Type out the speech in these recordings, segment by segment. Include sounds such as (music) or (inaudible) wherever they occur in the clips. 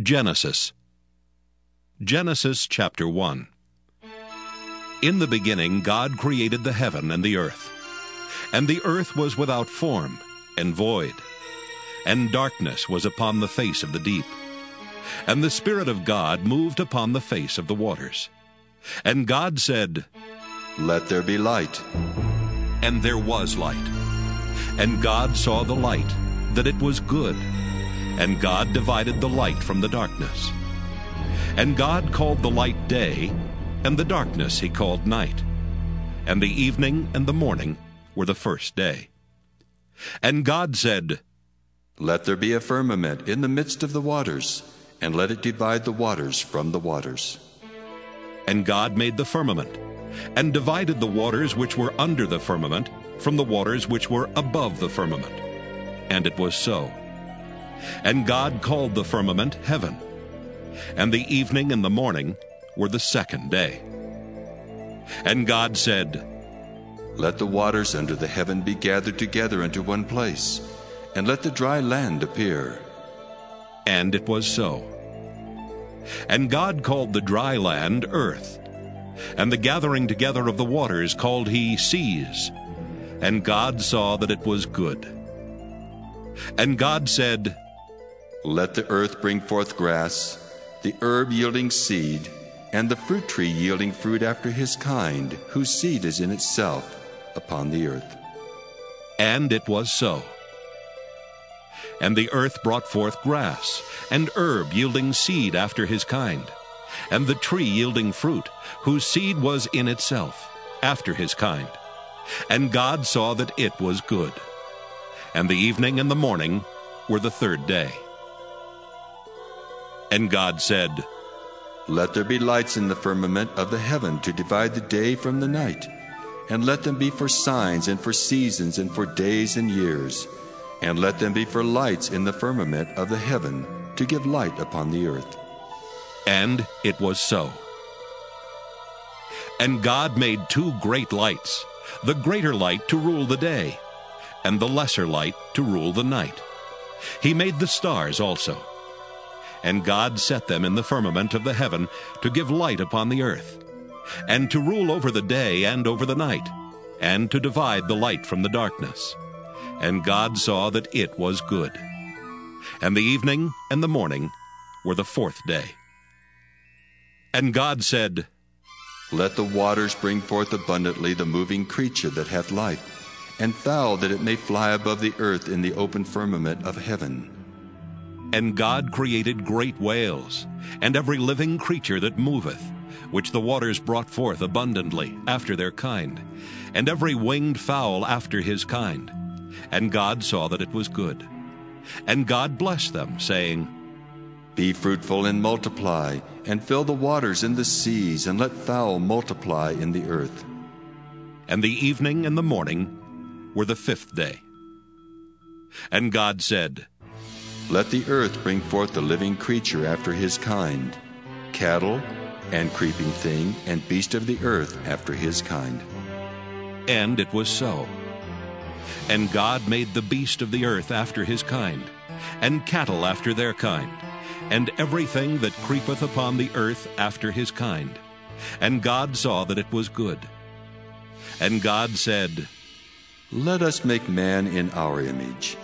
Genesis. Genesis chapter 1. In the beginning, God created the heaven and the earth. And the earth was without form and void, and darkness was upon the face of the deep. And the Spirit of God moved upon the face of the waters. And God said, Let there be light. And there was light. And God saw the light, that it was good. And God divided the light from the darkness. And God called the light day, and the darkness he called night. And the evening and the morning were the first day. And God said, Let there be a firmament in the midst of the waters, and let it divide the waters from the waters. And God made the firmament, and divided the waters which were under the firmament from the waters which were above the firmament. And it was so. And God called the firmament heaven. And the evening and the morning were the second day. And God said, Let the waters under the heaven be gathered together into one place, and let the dry land appear. And it was so. And God called the dry land earth, and the gathering together of the waters called he seas. And God saw that it was good. And God said, Let the earth bring forth grass, the herb yielding seed, and the fruit tree yielding fruit after his kind, whose seed is in itself upon the earth. And it was so. And the earth brought forth grass, and herb yielding seed after his kind, and the tree yielding fruit, whose seed was in itself, after his kind. And God saw that it was good. And the evening and the morning were the third day. And God said, Let there be lights in the firmament of the heaven to divide the day from the night, and let them be for signs and for seasons and for days and years, and let them be for lights in the firmament of the heaven to give light upon the earth. And it was so. And God made two great lights, the greater light to rule the day, and the lesser light to rule the night. He made the stars also. And God set them in the firmament of the heaven to give light upon the earth, and to rule over the day and over the night, and to divide the light from the darkness. And God saw that it was good. And the evening and the morning were the fourth day. And God said, Let the waters bring forth abundantly the moving creature that hath life, and fowl that it may fly above the earth in the open firmament of heaven. And God created great whales, and every living creature that moveth, which the waters brought forth abundantly after their kind, and every winged fowl after his kind. And God saw that it was good. And God blessed them, saying, Be fruitful and multiply, and fill the waters in the seas, and let fowl multiply in the earth. And the evening and the morning were the fifth day. And God said, Let the earth bring forth the living creature after his kind, cattle, and creeping thing, and beast of the earth after his kind. And it was so. And God made the beast of the earth after his kind, and cattle after their kind, and everything that creepeth upon the earth after his kind. And God saw that it was good. And God said, Let us make man in our image,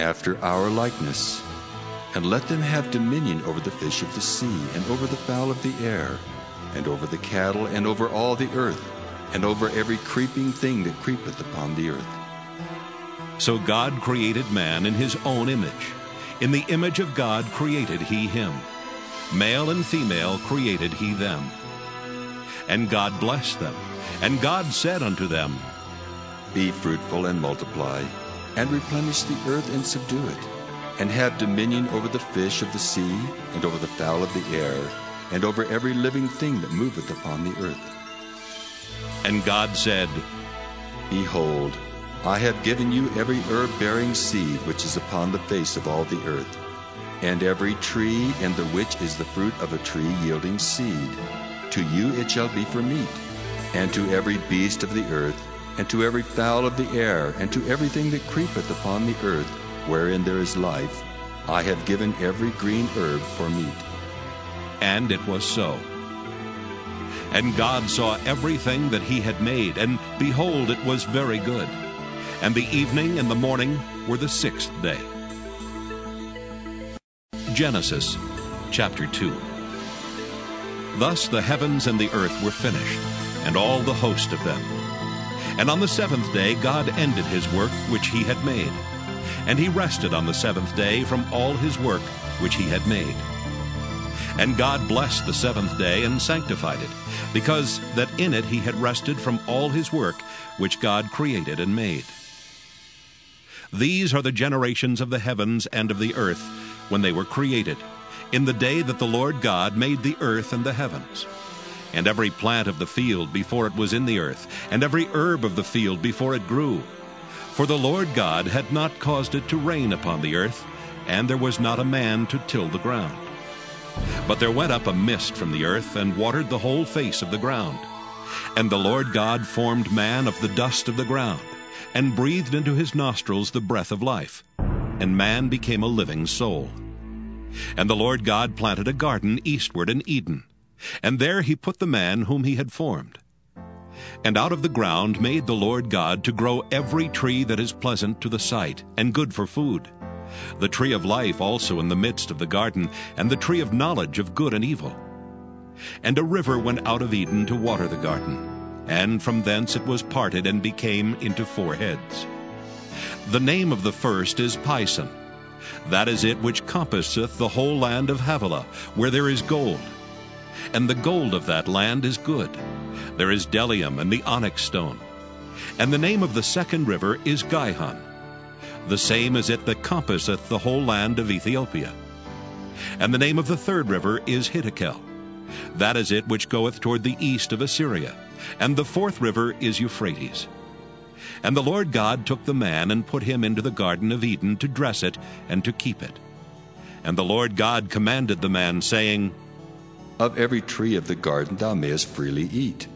after our likeness, and let them have dominion over the fish of the sea, and over the fowl of the air, and over the cattle, and over all the earth, and over every creeping thing that creepeth upon the earth. So God created man in his own image. In the image of God created he him. Male and female created he them. And God blessed them. And God said unto them, Be fruitful and multiply, and replenish the earth and subdue it, and have dominion over the fish of the sea, and over the fowl of the air, and over every living thing that moveth upon the earth. And God said, Behold, I have given you every herb bearing seed which is upon the face of all the earth, and every tree in the which is the fruit of a tree yielding seed. To you it shall be for meat, and to every beast of the earth, and to every fowl of the air, and to everything that creepeth upon the earth, wherein there is life, I have given every green herb for meat. And it was so. And God saw everything that he had made, and behold, it was very good. And the evening and the morning were the sixth day. Genesis chapter 2 Thus the heavens and the earth were finished, and all the host of them. And on the seventh day God ended his work which he had made. And he rested on the seventh day from all his work which he had made. And God blessed the seventh day and sanctified it, because that in it he had rested from all his work which God created and made. These are the generations of the heavens and of the earth when they were created, in the day that the Lord God made the earth and the heavens. And every plant of the field before it was in the earth, and every herb of the field before it grew. For the Lord God had not caused it to rain upon the earth, and there was not a man to till the ground. But there went up a mist from the earth, and watered the whole face of the ground. And the Lord God formed man of the dust of the ground, and breathed into his nostrils the breath of life, and man became a living soul. And the Lord God planted a garden eastward in Eden, and there he put the man whom he had formed. And out of the ground made the Lord God to grow every tree that is pleasant to the sight, and good for food the tree of life also in the midst of the garden, and the tree of knowledge of good and evil. And a river went out of Eden to water the garden, and from thence it was parted and became into four heads. The name of the first is Pison. That is it which compasseth the whole land of Havilah, where there is gold. And the gold of that land is good. There is bdellium and the onyx stone. And the name of the second river is Gihon the same as it that compasseth the whole land of Ethiopia. And the name of the third river is Hiddekel. That is it which goeth toward the east of Assyria. And the fourth river is Euphrates. And the Lord God took the man and put him into the garden of Eden to dress it and to keep it. And the Lord God commanded the man, saying, Of every tree of the garden thou mayest freely eat,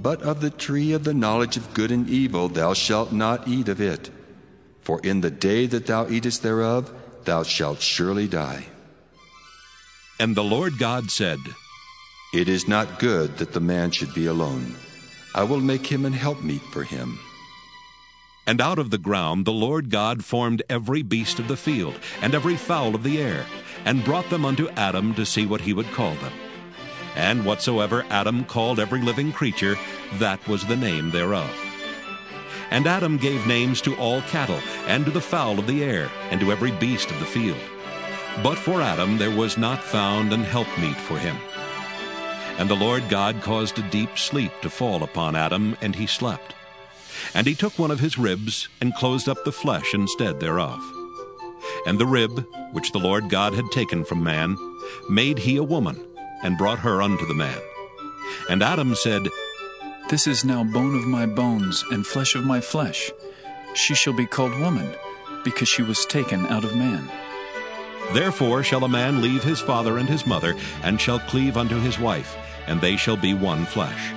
but of the tree of the knowledge of good and evil thou shalt not eat of it. For in the day that thou eatest thereof, thou shalt surely die. And the Lord God said, It is not good that the man should be alone. I will make him an helpmeet for him. And out of the ground the Lord God formed every beast of the field, and every fowl of the air, and brought them unto Adam to see what he would call them. And whatsoever Adam called every living creature, that was the name thereof. And Adam gave names to all cattle, and to the fowl of the air, and to every beast of the field. But for Adam there was not found an helpmeet for him. And the Lord God caused a deep sleep to fall upon Adam, and he slept. And he took one of his ribs, and closed up the flesh instead thereof. And the rib, which the Lord God had taken from man, made he a woman, and brought her unto the man. And Adam said, this is now bone of my bones and flesh of my flesh. She shall be called woman, because she was taken out of man. Therefore shall a man leave his father and his mother, and shall cleave unto his wife, and they shall be one flesh.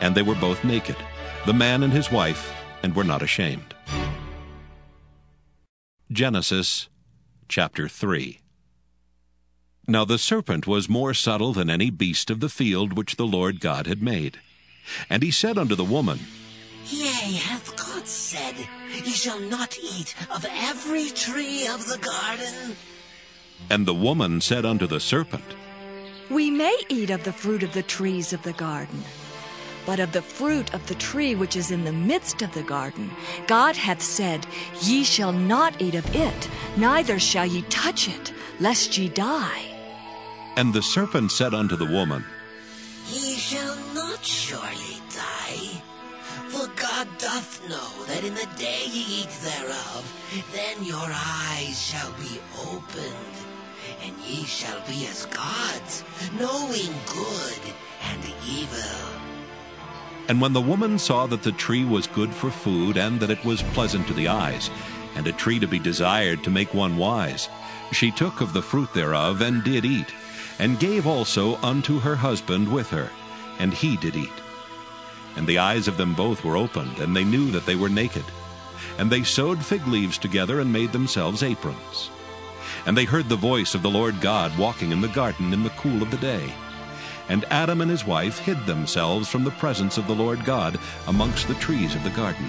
And they were both naked, the man and his wife, and were not ashamed. Genesis chapter 3 Now the serpent was more subtle than any beast of the field which the Lord God had made. And he said unto the woman, Yea, hath God said, Ye shall not eat of every tree of the garden? And the woman said unto the serpent, We may eat of the fruit of the trees of the garden. But of the fruit of the tree which is in the midst of the garden, God hath said, Ye shall not eat of it, neither shall ye touch it, lest ye die. And the serpent said unto the woman, Ye shall not surely die. For God doth know that in the day ye eat thereof, then your eyes shall be opened, and ye shall be as gods, knowing good and evil. And when the woman saw that the tree was good for food, and that it was pleasant to the eyes, and a tree to be desired to make one wise, she took of the fruit thereof, and did eat, and gave also unto her husband with her, and he did eat. And the eyes of them both were opened, and they knew that they were naked. And they sewed fig leaves together, and made themselves aprons. And they heard the voice of the Lord God walking in the garden in the cool of the day. And Adam and his wife hid themselves from the presence of the Lord God amongst the trees of the garden.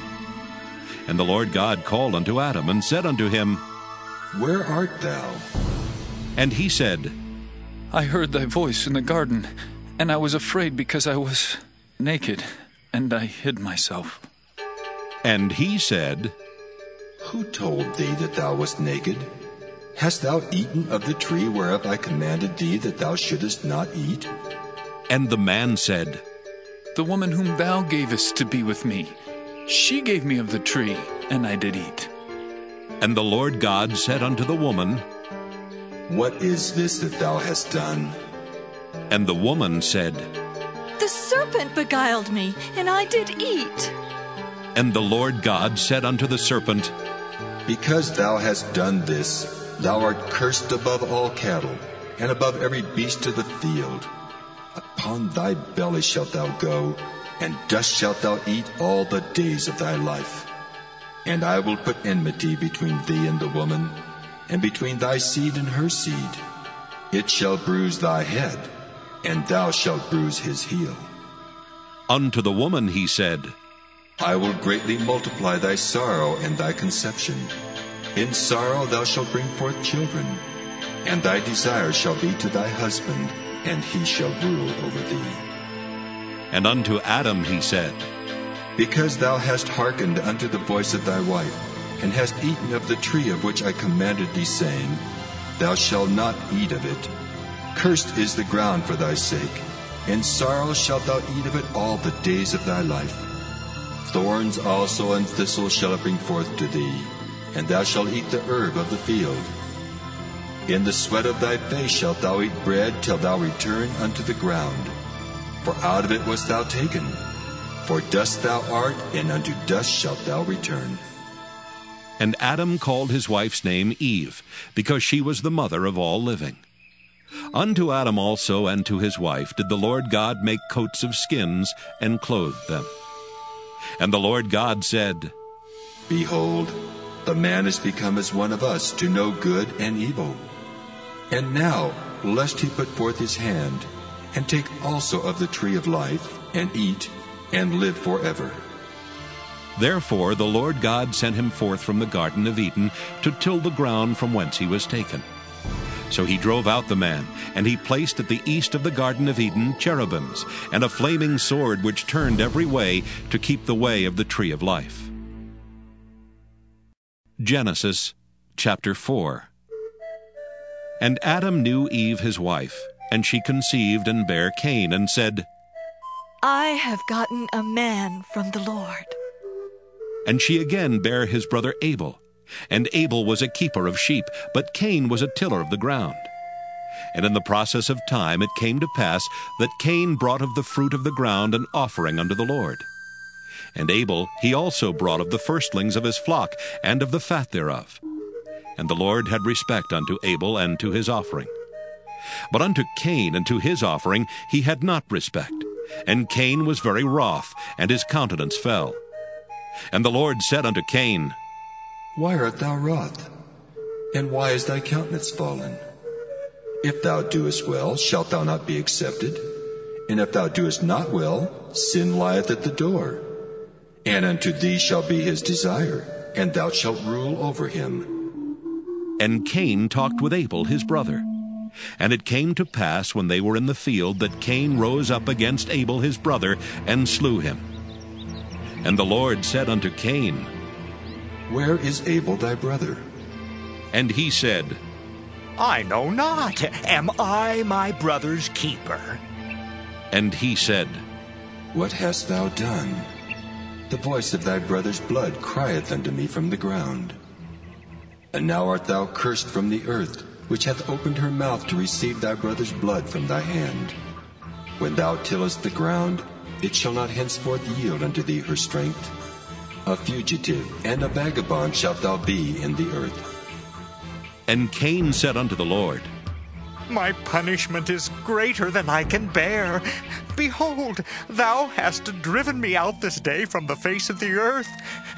And the Lord God called unto Adam, and said unto him, Where art thou? And he said, I heard thy voice in the garden, and I was afraid because I was naked, and I hid myself. And he said, Who told thee that thou wast naked? Hast thou eaten of the tree whereof I commanded thee that thou shouldest not eat? And the man said, The woman whom thou gavest to be with me, she gave me of the tree, and I did eat. And the Lord God said unto the woman, What is this that thou hast done? And the woman said, The serpent beguiled me, and I did eat. And the Lord God said unto the serpent, Because thou hast done this, thou art cursed above all cattle, and above every beast of the field. Upon thy belly shalt thou go, and dust shalt thou eat all the days of thy life. And I will put enmity between thee and the woman, and between thy seed and her seed. It shall bruise thy head, and thou shalt bruise his heel. Unto the woman he said, I will greatly multiply thy sorrow and thy conception. In sorrow thou shalt bring forth children, and thy desire shall be to thy husband, and he shall rule over thee. And unto Adam he said, Because thou hast hearkened unto the voice of thy wife, and hast eaten of the tree of which I commanded thee, saying, Thou shalt not eat of it. Cursed is the ground for thy sake. In sorrow shalt thou eat of it all the days of thy life. Thorns also and thistles shall it bring forth to thee, and thou shalt eat the herb of the field. In the sweat of thy face shalt thou eat bread till thou return unto the ground. For out of it wast thou taken. For dust thou art, and unto dust shalt thou return. And Adam called his wife's name Eve, because she was the mother of all living. Unto Adam also and to his wife did the Lord God make coats of skins, and clothed them. And the Lord God said, Behold, the man is become as one of us to know good and evil. And now, lest he put forth his hand, and take also of the tree of life, and eat, and live forever. Therefore the Lord God sent him forth from the Garden of Eden to till the ground from whence he was taken. So he drove out the man, and he placed at the east of the Garden of Eden cherubims, and a flaming sword which turned every way to keep the way of the tree of life. Genesis chapter 4 And Adam knew Eve his wife, and she conceived and bare Cain, and said, I have gotten a man from the Lord. And she again bare his brother Abel. And Abel was a keeper of sheep, but Cain was a tiller of the ground. And in the process of time it came to pass that Cain brought of the fruit of the ground an offering unto the Lord. And Abel he also brought of the firstlings of his flock, and of the fat thereof. And the Lord had respect unto Abel and to his offering. But unto Cain and to his offering he had not respect. And Cain was very wroth, and his countenance fell. And the Lord said unto Cain, Why art thou wroth? And why is thy countenance fallen? If thou doest well, shalt thou not be accepted? And if thou doest not well, sin lieth at the door. And unto thee shall be his desire, and thou shalt rule over him. And Cain talked with Abel his brother. And it came to pass when they were in the field that Cain rose up against Abel his brother, and slew him. And the Lord said unto Cain, Where is Abel thy brother? And he said, I know not. Am I my brother's keeper? And he said, What hast thou done? The voice of thy brother's blood crieth unto me from the ground. And now art thou cursed from the earth, which hath opened her mouth to receive thy brother's blood from thy hand. When thou tillest the ground, it shall not henceforth yield unto thee her strength. A fugitive and a vagabond shalt thou be in the earth. And Cain said unto the Lord, My punishment is greater than I can bear. Behold, thou hast driven me out this day from the face of the earth,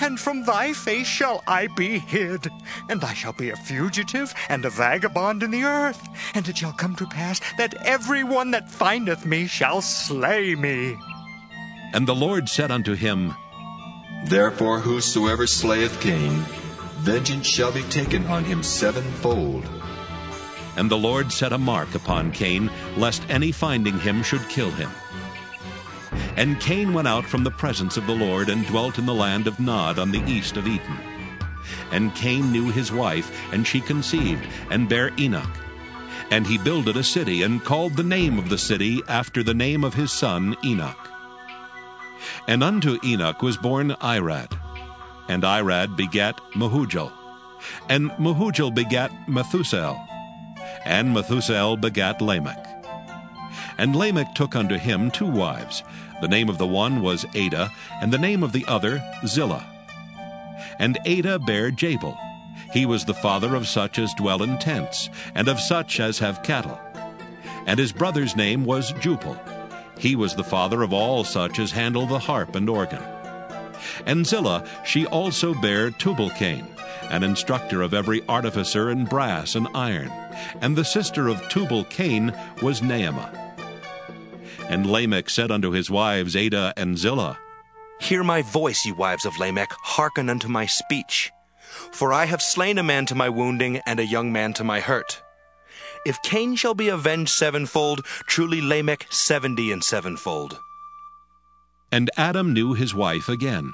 and from thy face shall I be hid. And I shall be a fugitive and a vagabond in the earth. And it shall come to pass that every one that findeth me shall slay me. And the Lord said unto him, Therefore whosoever slayeth Cain, vengeance shall be taken on him sevenfold. And the Lord set a mark upon Cain, lest any finding him should kill him. And Cain went out from the presence of the Lord, and dwelt in the land of Nod on the east of Eden. And Cain knew his wife, and she conceived, and bare Enoch. And he builded a city, and called the name of the city after the name of his son Enoch. And unto Enoch was born Irad. And Irad begat Mehujael. And Mehujael begat Methusael. And Methusael begat Lamech. And Lamech took unto him two wives. The name of the one was Adah, and the name of the other Zillah. And Adah bare Jabal. He was the father of such as dwell in tents, and of such as have cattle. And his brother's name was Jubal. He was the father of all such as handle the harp and organ. And Zillah, she also bare Tubal-Cain, an instructor of every artificer in brass and iron. And the sister of Tubal-Cain was Naamah. And Lamech said unto his wives Adah and Zillah, Hear my voice, ye wives of Lamech, hearken unto my speech. For I have slain a man to my wounding, and a young man to my hurt. If Cain shall be avenged sevenfold, truly Lamech seventy and sevenfold. And Adam knew his wife again,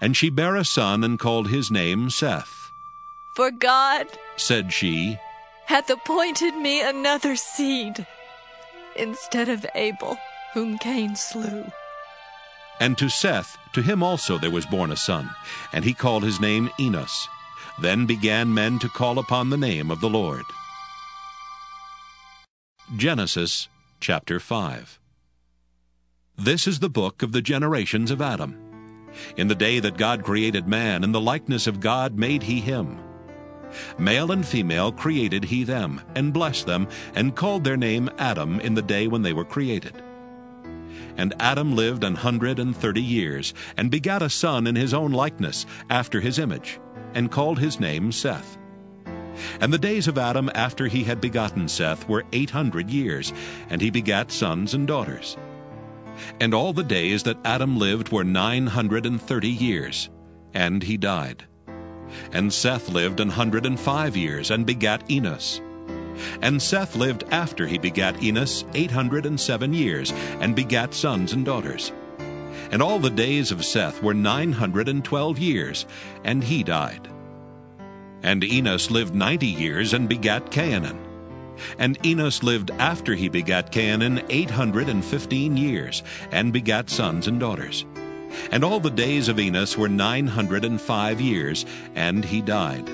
and she bare a son, and called his name Seth. For God Said she, hath appointed me another seed instead of Abel, whom Cain slew. And to Seth, to him also there was born a son, and he called his name Enos. Then began men to call upon the name of the Lord. Genesis chapter 5 This is the book of the generations of Adam. In the day that God created man, in the likeness of God made he him. Male and female created he them, and blessed them, and called their name Adam in the day when they were created. And Adam lived an hundred and thirty years, and begat a son in his own likeness, after his image, and called his name Seth. And the days of Adam after he had begotten Seth were eight hundred years, and he begat sons and daughters. And all the days that Adam lived were nine hundred and thirty years, and he died. And Seth lived an hundred and five years, and begat Enos. And Seth lived after he begat Enos eight hundred and seven years, and begat sons and daughters. And all the days of Seth were nine hundred and twelve years, and he died. And Enos lived ninety years, and begat Cainan. And Enos lived after he begat Cainan eight hundred and fifteen years, and begat sons and daughters. And all the days of Enos were nine hundred and five years, and he died.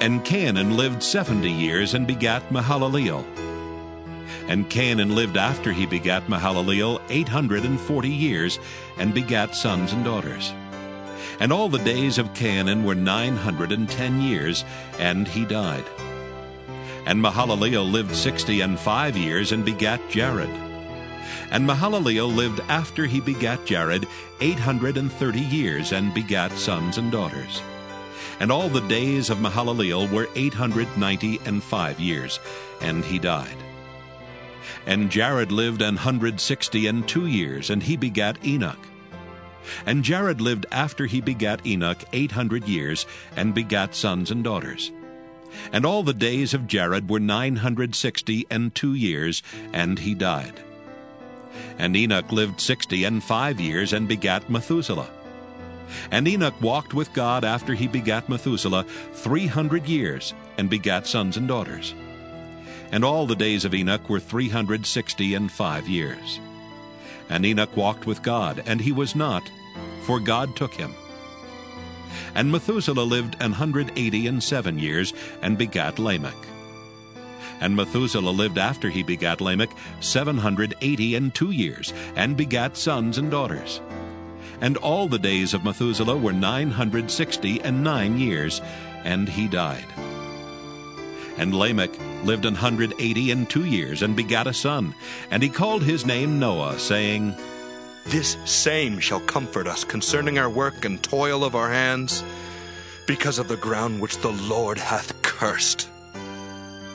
And Cainan lived seventy years, and begat Mahalaleel. And Cainan lived after he begat Mahalaleel eight hundred and forty years, and begat sons and daughters. And all the days of Cainan were nine hundred and ten years, and he died. And Mahalaleel lived sixty and five years, and begat Jared. And Mahalaleel lived after he begat Jared eight hundred and thirty years, and begat sons and daughters. And all the days of Mahalaleel were eight hundred ninety and five years, and he died. And Jared lived an hundred sixty and two years, and he begat Enoch. And Jared lived after he begat Enoch eight hundred years, and begat sons and daughters. And all the days of Jared were nine hundred sixty and two years, and he died. And Enoch lived sixty and five years, and begat Methuselah. And Enoch walked with God after he begat Methuselah three hundred years, and begat sons and daughters. And all the days of Enoch were three hundred sixty and five years. And Enoch walked with God, and he was not, for God took him. And Methuselah lived an hundred eighty and seven years, and begat Lamech. And Methuselah lived after he begat Lamech seven hundred eighty and two years, and begat sons and daughters. And all the days of Methuselah were nine hundred sixty and nine years, and he died. And Lamech lived an hundred eighty and two years, and begat a son. And he called his name Noah, saying, This same shall comfort us concerning our work and toil of our hands, because of the ground which the Lord hath cursed.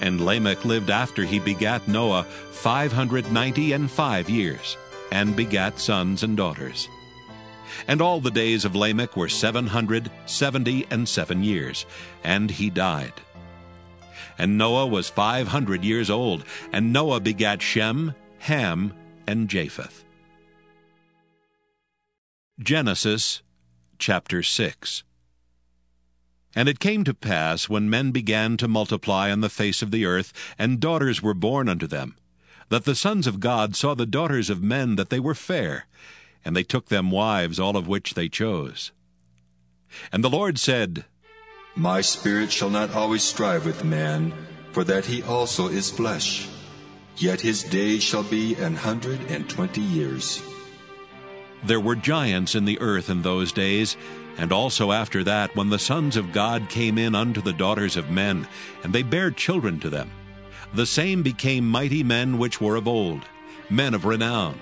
And Lamech lived after he begat Noah five hundred ninety and five years, and begat sons and daughters. And all the days of Lamech were seven hundred seventy and seven years, and he died. And Noah was five hundred years old, and Noah begat Shem, Ham, and Japheth. Genesis chapter 6 And it came to pass, when men began to multiply on the face of the earth, and daughters were born unto them, that the sons of God saw the daughters of men that they were fair, and they took them wives, all of which they chose. And the Lord said, My spirit shall not always strive with man, for that he also is flesh. Yet his days shall be an hundred and twenty years. There were giants in the earth in those days, and also after that, when the sons of God came in unto the daughters of men, and they bare children to them. The same became mighty men which were of old, men of renown.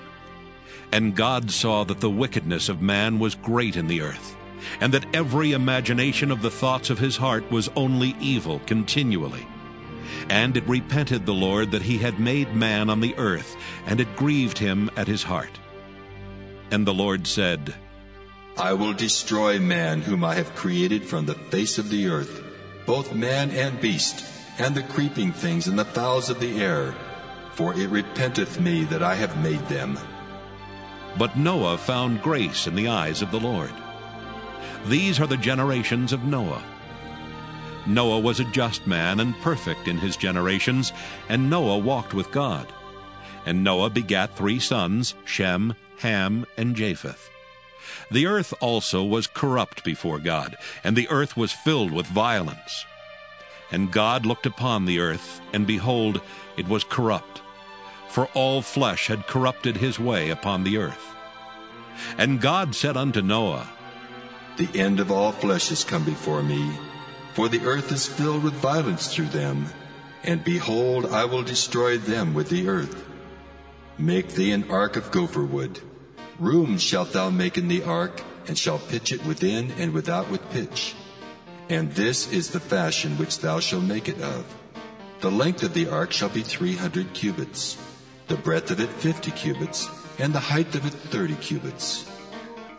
And God saw that the wickedness of man was great in the earth, and that every imagination of the thoughts of his heart was only evil continually. And it repented the Lord that he had made man on the earth, and it grieved him at his heart. And the Lord said, I will destroy man whom I have created from the face of the earth, both man and beast, and the creeping things and the fowls of the air, for it repenteth me that I have made them. But Noah found grace in the eyes of the Lord. These are the generations of Noah. Noah was a just man and perfect in his generations, and Noah walked with God. And Noah begat three sons, Shem, Ham, and Japheth. The earth also was corrupt before God, and the earth was filled with violence. And God looked upon the earth, and behold, it was corrupt, for all flesh had corrupted his way upon the earth. And God said unto Noah, The end of all flesh is come before me, for the earth is filled with violence through them, and behold, I will destroy them with the earth. Make thee an ark of gopher wood. Rooms shalt thou make in the ark, and shalt pitch it within and without with pitch. And this is the fashion which thou shalt make it of. The length of the ark shall be three hundred cubits, the breadth of it fifty cubits, and the height of it thirty cubits.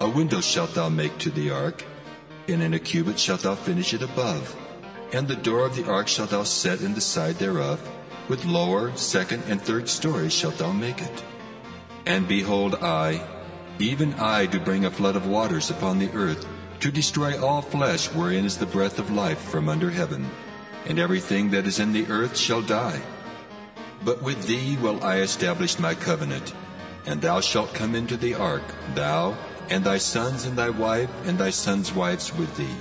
A window shalt thou make to the ark, and in a cubit shalt thou finish it above. And the door of the ark shalt thou set in the side thereof, with lower, second, and third stories shalt thou make it. And behold, I, even I, do bring a flood of waters upon the earth, to destroy all flesh wherein is the breath of life from under heaven, and everything that is in the earth shall die. But with thee will I establish my covenant, and thou shalt come into the ark, thou, and thy sons and thy wife, and thy sons' wives with thee.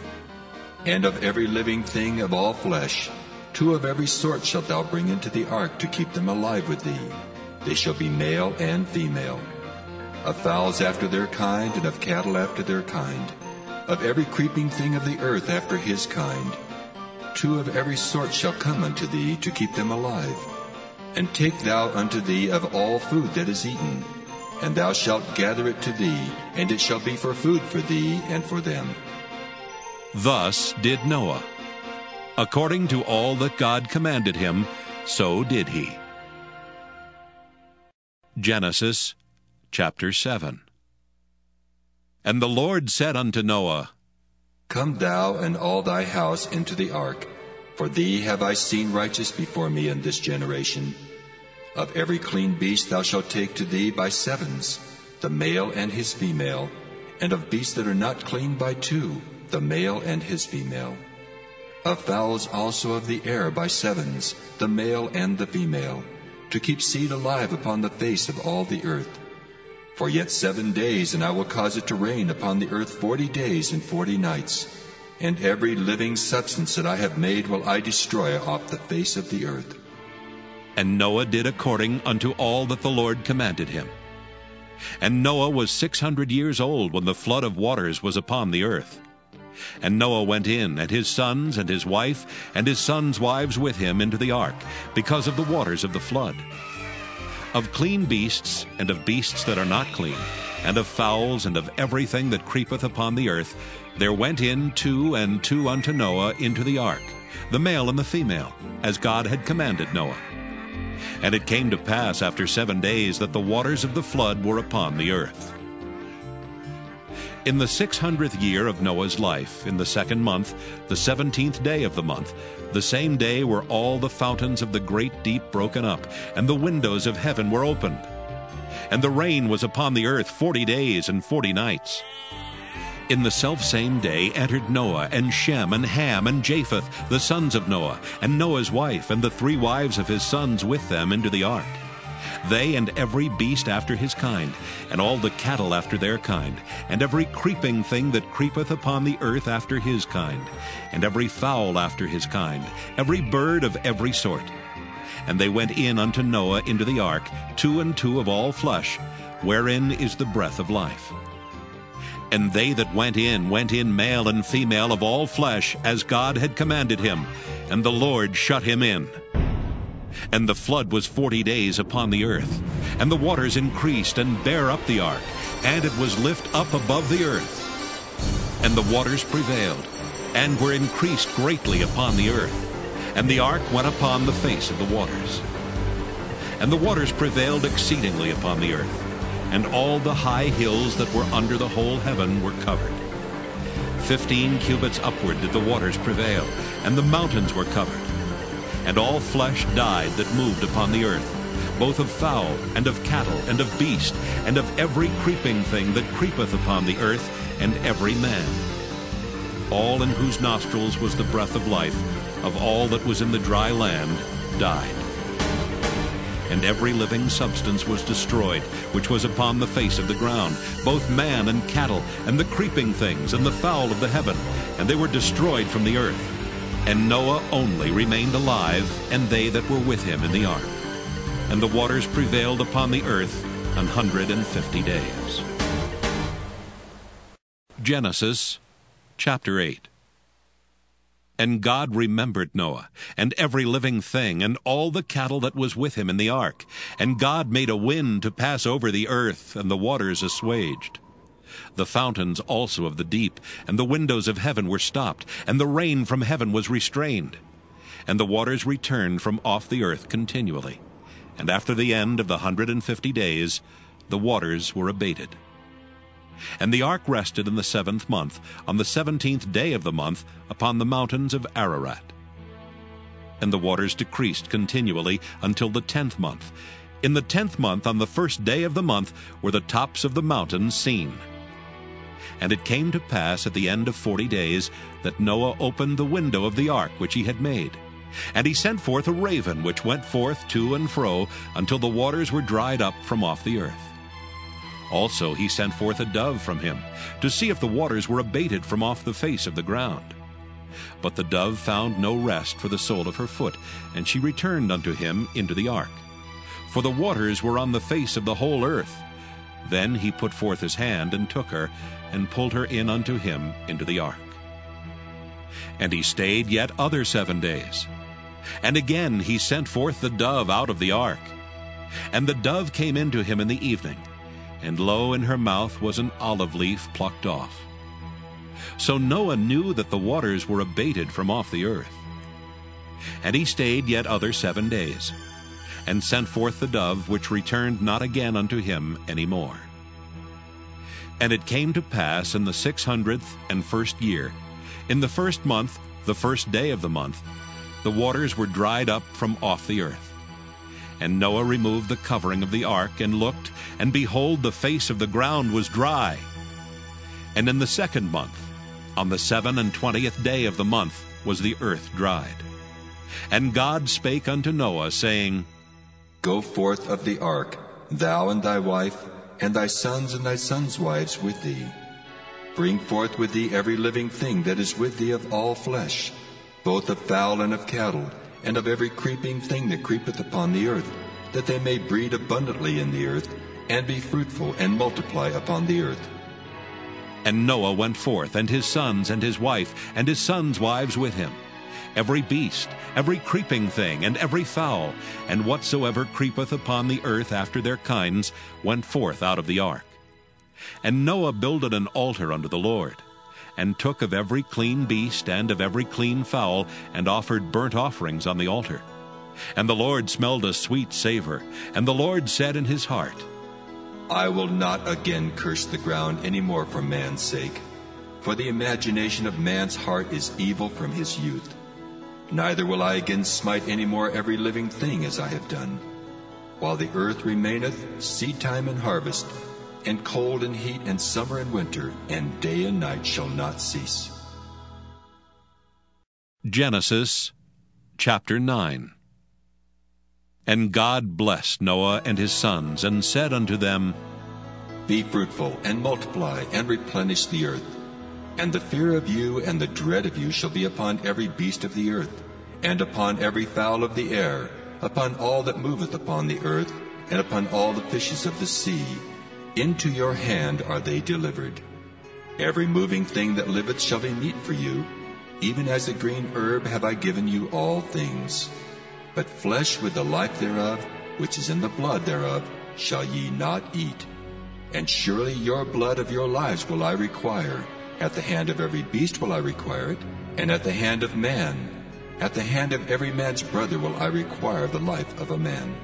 And of every living thing of all flesh, two of every sort shalt thou bring into the ark to keep them alive with thee. They shall be male and female. Of fowls after their kind, and of cattle after their kind. Of every creeping thing of the earth after his kind. Two of every sort shall come unto thee to keep them alive. And take thou unto thee of all food that is eaten, and thou shalt gather it to thee, and it shall be for food for thee and for them. Thus did Noah. According to all that God commanded him, so did he. Genesis chapter 7 And the Lord said unto Noah, Come thou and all thy house into the ark, for thee have I seen righteous before me in this generation. Of every clean beast thou shalt take to thee by sevens, the male and his female, and of beasts that are not clean by two, the male and his female. Of fowls also of the air by sevens, the male and the female, to keep seed alive upon the face of all the earth. For yet seven days, and I will cause it to rain upon the earth forty days and forty nights. And every living substance that I have made will I destroy off the face of the earth. And Noah did according unto all that the Lord commanded him. And Noah was six hundred years old when the flood of waters was upon the earth. And Noah went in, and his sons, and his wife, and his sons' wives with him into the ark, because of the waters of the flood. Of clean beasts, and of beasts that are not clean, and of fowls, and of everything that creepeth upon the earth, there went in two and two unto Noah into the ark, the male and the female, as God had commanded Noah. And it came to pass after seven days that the waters of the flood were upon the earth. In the six hundredth year of Noah's life, in the second month, the seventeenth day of the month, the same day were all the fountains of the great deep broken up, and the windows of heaven were opened. And the rain was upon the earth forty days and forty nights. In the selfsame day entered Noah, and Shem, and Ham, and Japheth, the sons of Noah, and Noah's wife, and the three wives of his sons with them into the ark they and every beast after his kind, and all the cattle after their kind, and every creeping thing that creepeth upon the earth after his kind, and every fowl after his kind, every bird of every sort. And they went in unto Noah into the ark, two and two of all flesh, wherein is the breath of life. And they that went in went in male and female of all flesh, as God had commanded him, and the Lord shut him in. And the flood was forty days upon the earth. And the waters increased and bare up the ark, and it was lift up above the earth. And the waters prevailed, and were increased greatly upon the earth. And the ark went upon the face of the waters. And the waters prevailed exceedingly upon the earth, and all the high hills that were under the whole heaven were covered. Fifteen cubits upward did the waters prevail, and the mountains were covered and all flesh died that moved upon the earth, both of fowl, and of cattle, and of beast, and of every creeping thing that creepeth upon the earth, and every man. All in whose nostrils was the breath of life, of all that was in the dry land, died. And every living substance was destroyed, which was upon the face of the ground, both man and cattle, and the creeping things, and the fowl of the heaven, and they were destroyed from the earth. And Noah only remained alive, and they that were with him in the ark. And the waters prevailed upon the earth an hundred and fifty days. Genesis chapter 8 And God remembered Noah, and every living thing, and all the cattle that was with him in the ark. And God made a wind to pass over the earth, and the waters assuaged. The fountains also of the deep and the windows of heaven were stopped, and the rain from heaven was restrained. And the waters returned from off the earth continually. And after the end of the hundred and fifty days, the waters were abated. And the ark rested in the seventh month, on the seventeenth day of the month, upon the mountains of Ararat. And the waters decreased continually until the tenth month. In the tenth month, on the first day of the month, were the tops of the mountains seen. And it came to pass at the end of forty days that Noah opened the window of the ark which he had made. And he sent forth a raven which went forth to and fro until the waters were dried up from off the earth. Also he sent forth a dove from him to see if the waters were abated from off the face of the ground. But the dove found no rest for the sole of her foot, and she returned unto him into the ark. For the waters were on the face of the whole earth. Then he put forth his hand and took her, and pulled her in unto him into the ark. And he stayed yet other seven days. And again he sent forth the dove out of the ark. And the dove came into him in the evening, and lo, in her mouth was an olive leaf plucked off. So Noah knew that the waters were abated from off the earth. And he stayed yet other seven days, and sent forth the dove, which returned not again unto him any more. And it came to pass in the six hundredth and first year, in the first month, the first day of the month, the waters were dried up from off the earth. And Noah removed the covering of the ark, and looked, and behold, the face of the ground was dry. And in the second month, on the seven and twentieth day of the month, was the earth dried. And God spake unto Noah, saying, Go forth of the ark, thou and thy wife, and thy sons and thy sons' wives with thee. Bring forth with thee every living thing that is with thee of all flesh, both of fowl and of cattle, and of every creeping thing that creepeth upon the earth, that they may breed abundantly in the earth, and be fruitful and multiply upon the earth. And Noah went forth, and his sons, and his wife, and his sons' wives with him. Every beast, every creeping thing, and every fowl, and whatsoever creepeth upon the earth after their kinds, went forth out of the ark. And Noah builded an altar unto the Lord, and took of every clean beast and of every clean fowl, and offered burnt offerings on the altar. And the Lord smelled a sweet savor, and the Lord said in his heart, I will not again curse the ground any more for man's sake, for the imagination of man's heart is evil from his youth. Neither will I again smite any more every living thing as I have done. While the earth remaineth, seed time and harvest, and cold and heat, and summer and winter, and day and night shall not cease. Genesis chapter 9 And God blessed Noah and his sons, and said unto them, Be fruitful, and multiply, and replenish the earth. And the fear of you and the dread of you shall be upon every beast of the earth, and upon every fowl of the air, upon all that moveth upon the earth, and upon all the fishes of the sea. Into your hand are they delivered. Every moving thing that liveth shall be meat for you. Even as a green herb have I given you all things. But flesh with the life thereof, which is in the blood thereof, shall ye not eat. And surely your blood of your lives will I require. At the hand of every beast will I require it, and at the hand of man. At the hand of every man's brother will I require the life of a man.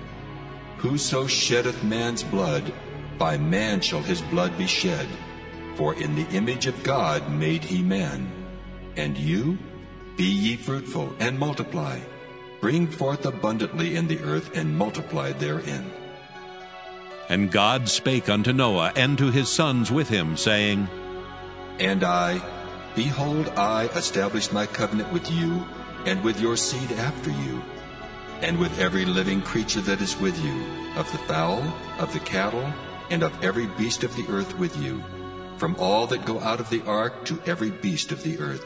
Whoso sheddeth man's blood, by man shall his blood be shed. For in the image of God made he man. And you, be ye fruitful, and multiply. Bring forth abundantly in the earth, and multiply therein. And God spake unto Noah and to his sons with him, saying, And I, behold, I establish my covenant with you, and with your seed after you, and with every living creature that is with you, of the fowl, of the cattle, and of every beast of the earth with you, from all that go out of the ark to every beast of the earth.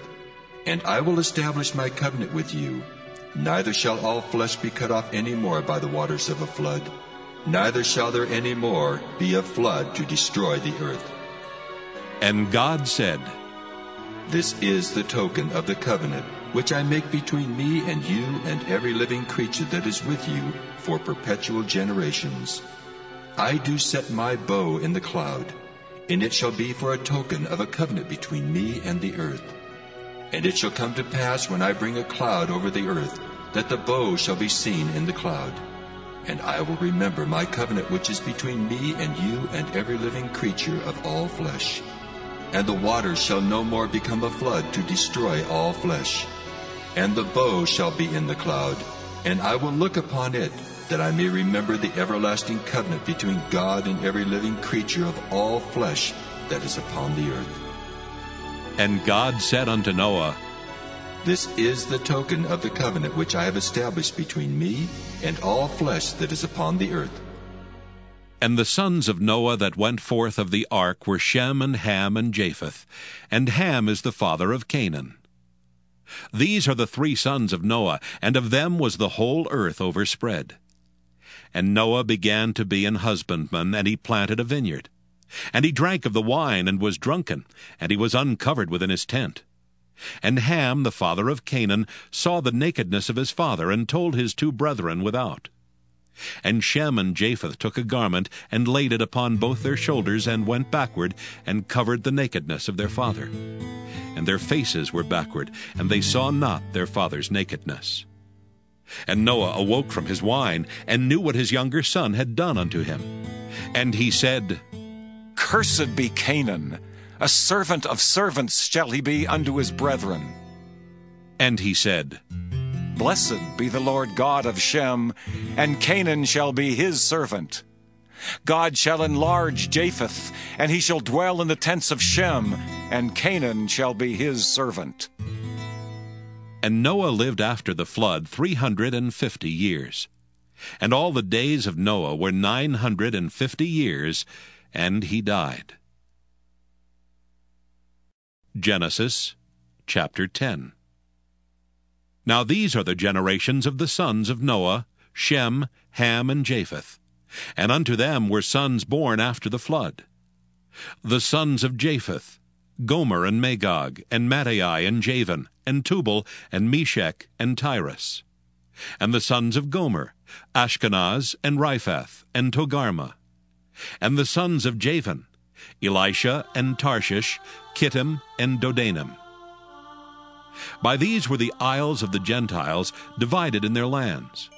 And I will establish my covenant with you. Neither shall all flesh be cut off any more by the waters of a flood, neither shall there any more be a flood to destroy the earth. And God said, This is the token of the covenant which I make between me and you and every living creature that is with you for perpetual generations. I do set my bow in the cloud, and it shall be for a token of a covenant between me and the earth. And it shall come to pass when I bring a cloud over the earth, that the bow shall be seen in the cloud. And I will remember my covenant which is between me and you and every living creature of all flesh. And the waters shall no more become a flood to destroy all flesh. And the bow shall be in the cloud, and I will look upon it, that I may remember the everlasting covenant between God and every living creature of all flesh that is upon the earth. And God said unto Noah, This is the token of the covenant which I have established between me and all flesh that is upon the earth. And the sons of Noah that went forth of the ark were Shem and Ham and Japheth, and Ham is the father of Canaan. These are the three sons of Noah, and of them was the whole earth overspread. And Noah began to be an husbandman, and he planted a vineyard. And he drank of the wine, and was drunken, and he was uncovered within his tent. And Ham, the father of Canaan, saw the nakedness of his father, and told his two brethren without. And Shem and Japheth took a garment, and laid it upon both their shoulders, and went backward, and covered the nakedness of their father and their faces were backward, and they saw not their father's nakedness. And Noah awoke from his wine, and knew what his younger son had done unto him. And he said, Cursed be Canaan, a servant of servants shall he be unto his brethren. And he said, Blessed be the Lord God of Shem, and Canaan shall be his servant. God shall enlarge Japheth, and he shall dwell in the tents of Shem, and Canaan shall be his servant. And Noah lived after the flood three hundred and fifty years. And all the days of Noah were nine hundred and fifty years, and he died. Genesis chapter 10 Now these are the generations of the sons of Noah, Shem, Ham, and Japheth and unto them were sons born after the flood. The sons of Japheth, Gomer and Magog, and Madai and Javan, and Tubal, and Meshech, and Tiras. And the sons of Gomer, Ashkenaz, and Riphath, and Togarmah. And the sons of Javan, Elisha, and Tarshish, Kittim, and Dodanim. By these were the isles of the Gentiles divided in their lands,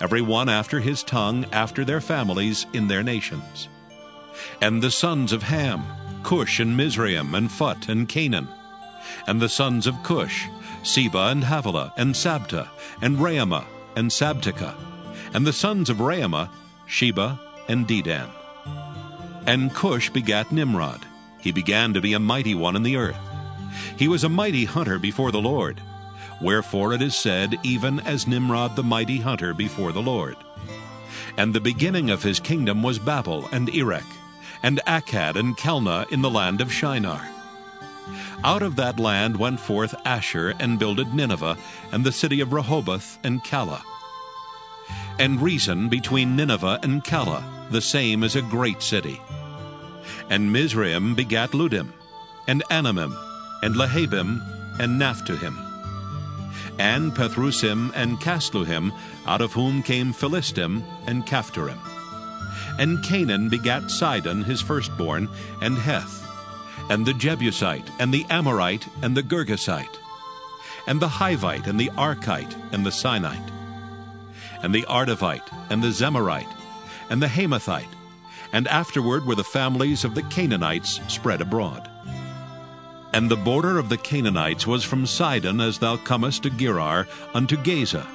every one after his tongue, after their families, in their nations. And the sons of Ham, Cush and Mizraim, and Phut and Canaan. And the sons of Cush, Seba and Havilah, and Sabta, and Raamah, and Sabtechah. And the sons of Raamah, Sheba and Dedan. And Cush begat Nimrod. He began to be a mighty one in the earth. He was a mighty hunter before the Lord. Wherefore it is said, even as Nimrod the mighty hunter before the Lord. And the beginning of his kingdom was Babel and Erech, and Akkad and Calneh in the land of Shinar. Out of that land went forth Asshur and builded Nineveh, and the city of Rehoboth and Calah. And Resen between Nineveh and Calah, the same is a great city. And Mizraim begat Ludim, and Anamim, and Lehabim, and Naphtuhim. And Pathrusim and Casluhim, out of whom came Philistim and Caphtorim. And Canaan begat Sidon his firstborn, and Heth, and the Jebusite, and the Amorite, and the Girgasite, and the Hivite, and the Archite, and the Sinite, and the Arvadite, and the Zemarite, and the Hamathite, and afterward were the families of the Canaanites spread abroad. And the border of the Canaanites was from Sidon as thou comest to Gerar unto Gaza,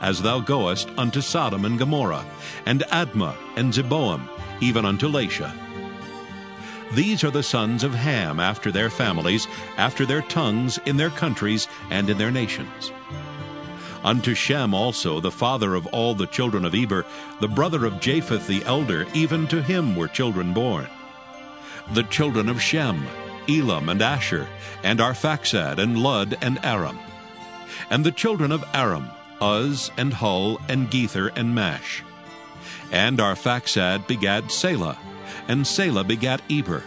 as thou goest unto Sodom and Gomorrah, and Admah and Zeboim, even unto Lasha. These are the sons of Ham after their families, after their tongues, in their countries, and in their nations. Unto Shem also, the father of all the children of Eber, the brother of Japheth the elder, even to him were children born. The children of Shem, Elam and Asshur, and Arphaxad and Lud and Aram. And the children of Aram, Uz and Hul and Gether and Mash. And Arphaxad begat Salah, and Salah begat Eber.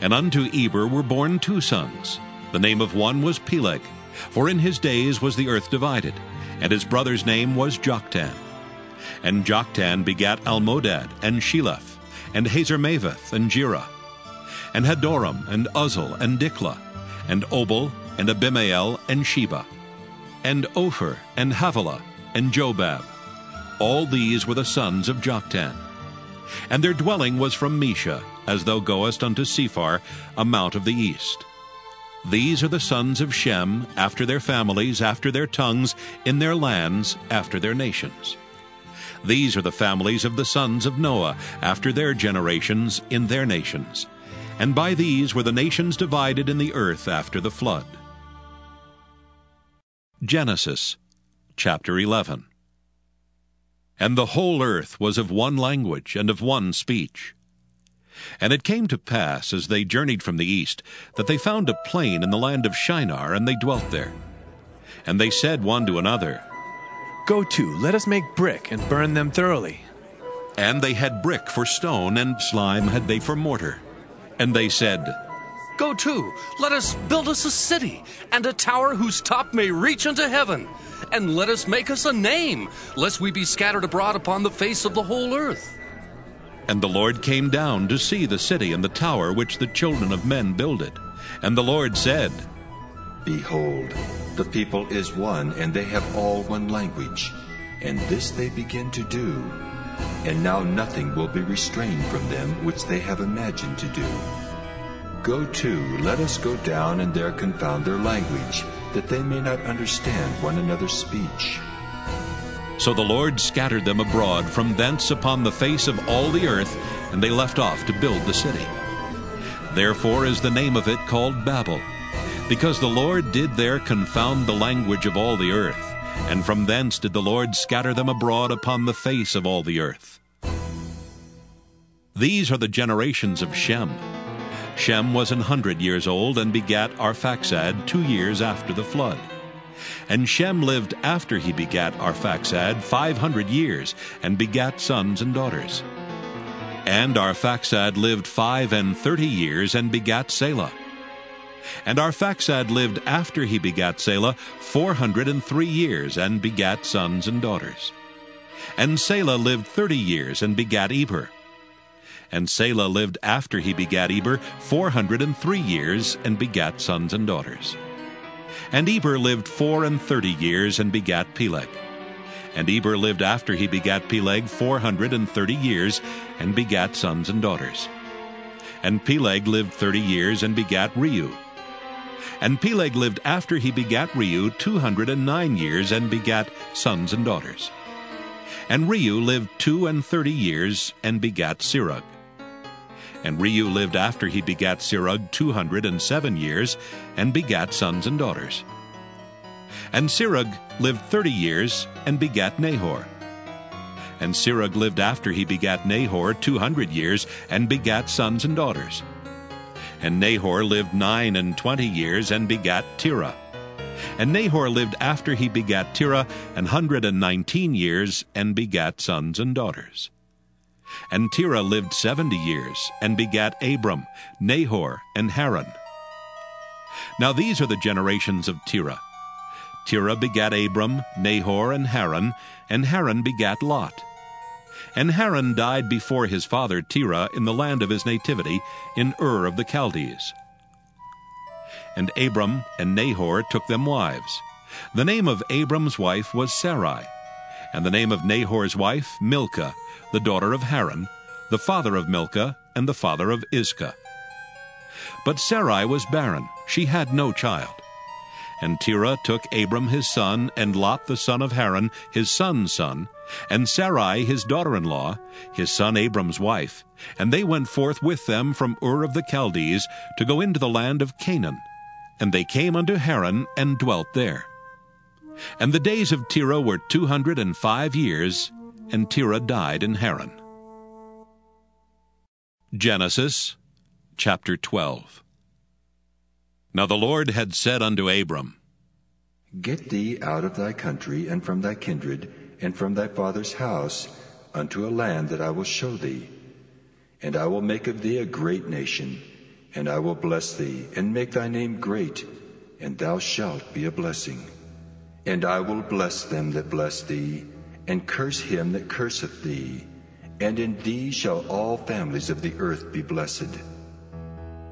And unto Eber were born two sons. The name of one was Peleg, for in his days was the earth divided, and his brother's name was Joktan. And Joktan begat Almodad, and Sheleph, and Hazarmaveth, and Jerah, and Hadoram, and Uzal, and Diklah, and Obal, and Abimael, and Sheba, and Ophir, and Havilah, and Jobab. All these were the sons of Joktan. And their dwelling was from Mesha, as thou goest unto Sephar, a mount of the east. These are the sons of Shem, after their families, after their tongues, in their lands, after their nations. These are the families of the sons of Noah, after their generations, in their nations. And by these were the nations divided in the earth after the flood. Genesis chapter 11 And the whole earth was of one language and of one speech. And it came to pass, as they journeyed from the east, that they found a plain in the land of Shinar, and they dwelt there. And they said one to another, Go to, let us make brick and burn them thoroughly. And they had brick for stone, and slime had they for mortar. And they said, Go to, let us build us a city, and a tower whose top may reach unto heaven. And let us make us a name, lest we be scattered abroad upon the face of the whole earth. And the Lord came down to see the city and the tower which the children of men builded. And the Lord said, Behold, the people is one, and they have all one language. And this they begin to do. And now nothing will be restrained from them which they have imagined to do. Go to, let us go down and there confound their language, that they may not understand one another's speech. So the Lord scattered them abroad from thence upon the face of all the earth, and they left off to build the city. Therefore is the name of it called Babel, because the Lord did there confound the language of all the earth, and from thence did the Lord scatter them abroad upon the face of all the earth. These are the generations of Shem. Shem was an hundred years old and begat Arphaxad two years after the flood. And Shem lived after he begat Arphaxad five hundred years, and begat sons and daughters. And Arphaxad lived five and thirty years, and begat Salah. And Arphaxad lived after he begat Salah four hundred and three years, and begat sons and daughters. And Salah lived thirty years, and begat Eber. And Salah lived after he begat Eber four hundred and three years, and begat sons and daughters. And Eber lived four and thirty years, and begat Peleg. And Eber lived after he begat Peleg four hundred and thirty years, and begat sons and daughters. And Peleg lived thirty years, and begat Reu. And Peleg lived after he begat Reu two hundred and nine years, and begat sons and daughters. And Reu lived two and thirty years, and begat Serug. And Reu lived after he begat Serug two hundred and seven years, and begat sons and daughters. And Serug lived thirty years, and begat Nahor. And Serug lived after he begat Nahor two hundred years, and begat sons and daughters. And Nahor lived nine and twenty years, and begat Terah. And Nahor lived after he begat Terah an hundred and nineteen years, and begat sons and daughters. And Terah lived seventy years, and begat Abram, Nahor, and Haran. Now these are the generations of Terah. Terah begat Abram, Nahor, and Haran, and Haran begat Lot. And Haran died before his father Terah in the land of his nativity, in Ur of the Chaldees. And Abram and Nahor took them wives. The name of Abram's wife was Sarai, and the name of Nahor's wife Milcah, the daughter of Haran, the father of Milcah, and the father of Iscah. But Sarai was barren, she had no child. And Terah took Abram his son, and Lot the son of Haran, his son's son, and Sarai his daughter-in-law, his son Abram's wife, and they went forth with them from Ur of the Chaldees to go into the land of Canaan. And they came unto Haran, and dwelt there. And the days of Terah were two hundred and five years, and Terah died in Haran. Genesis chapter 12 Now the Lord had said unto Abram, Get thee out of thy country and from thy kindred and from thy father's house unto a land that I will show thee. And I will make of thee a great nation, and I will bless thee, and make thy name great, and thou shalt be a blessing. And I will bless them that bless thee, and curse him that curseth thee. And in thee shall all families of the earth be blessed.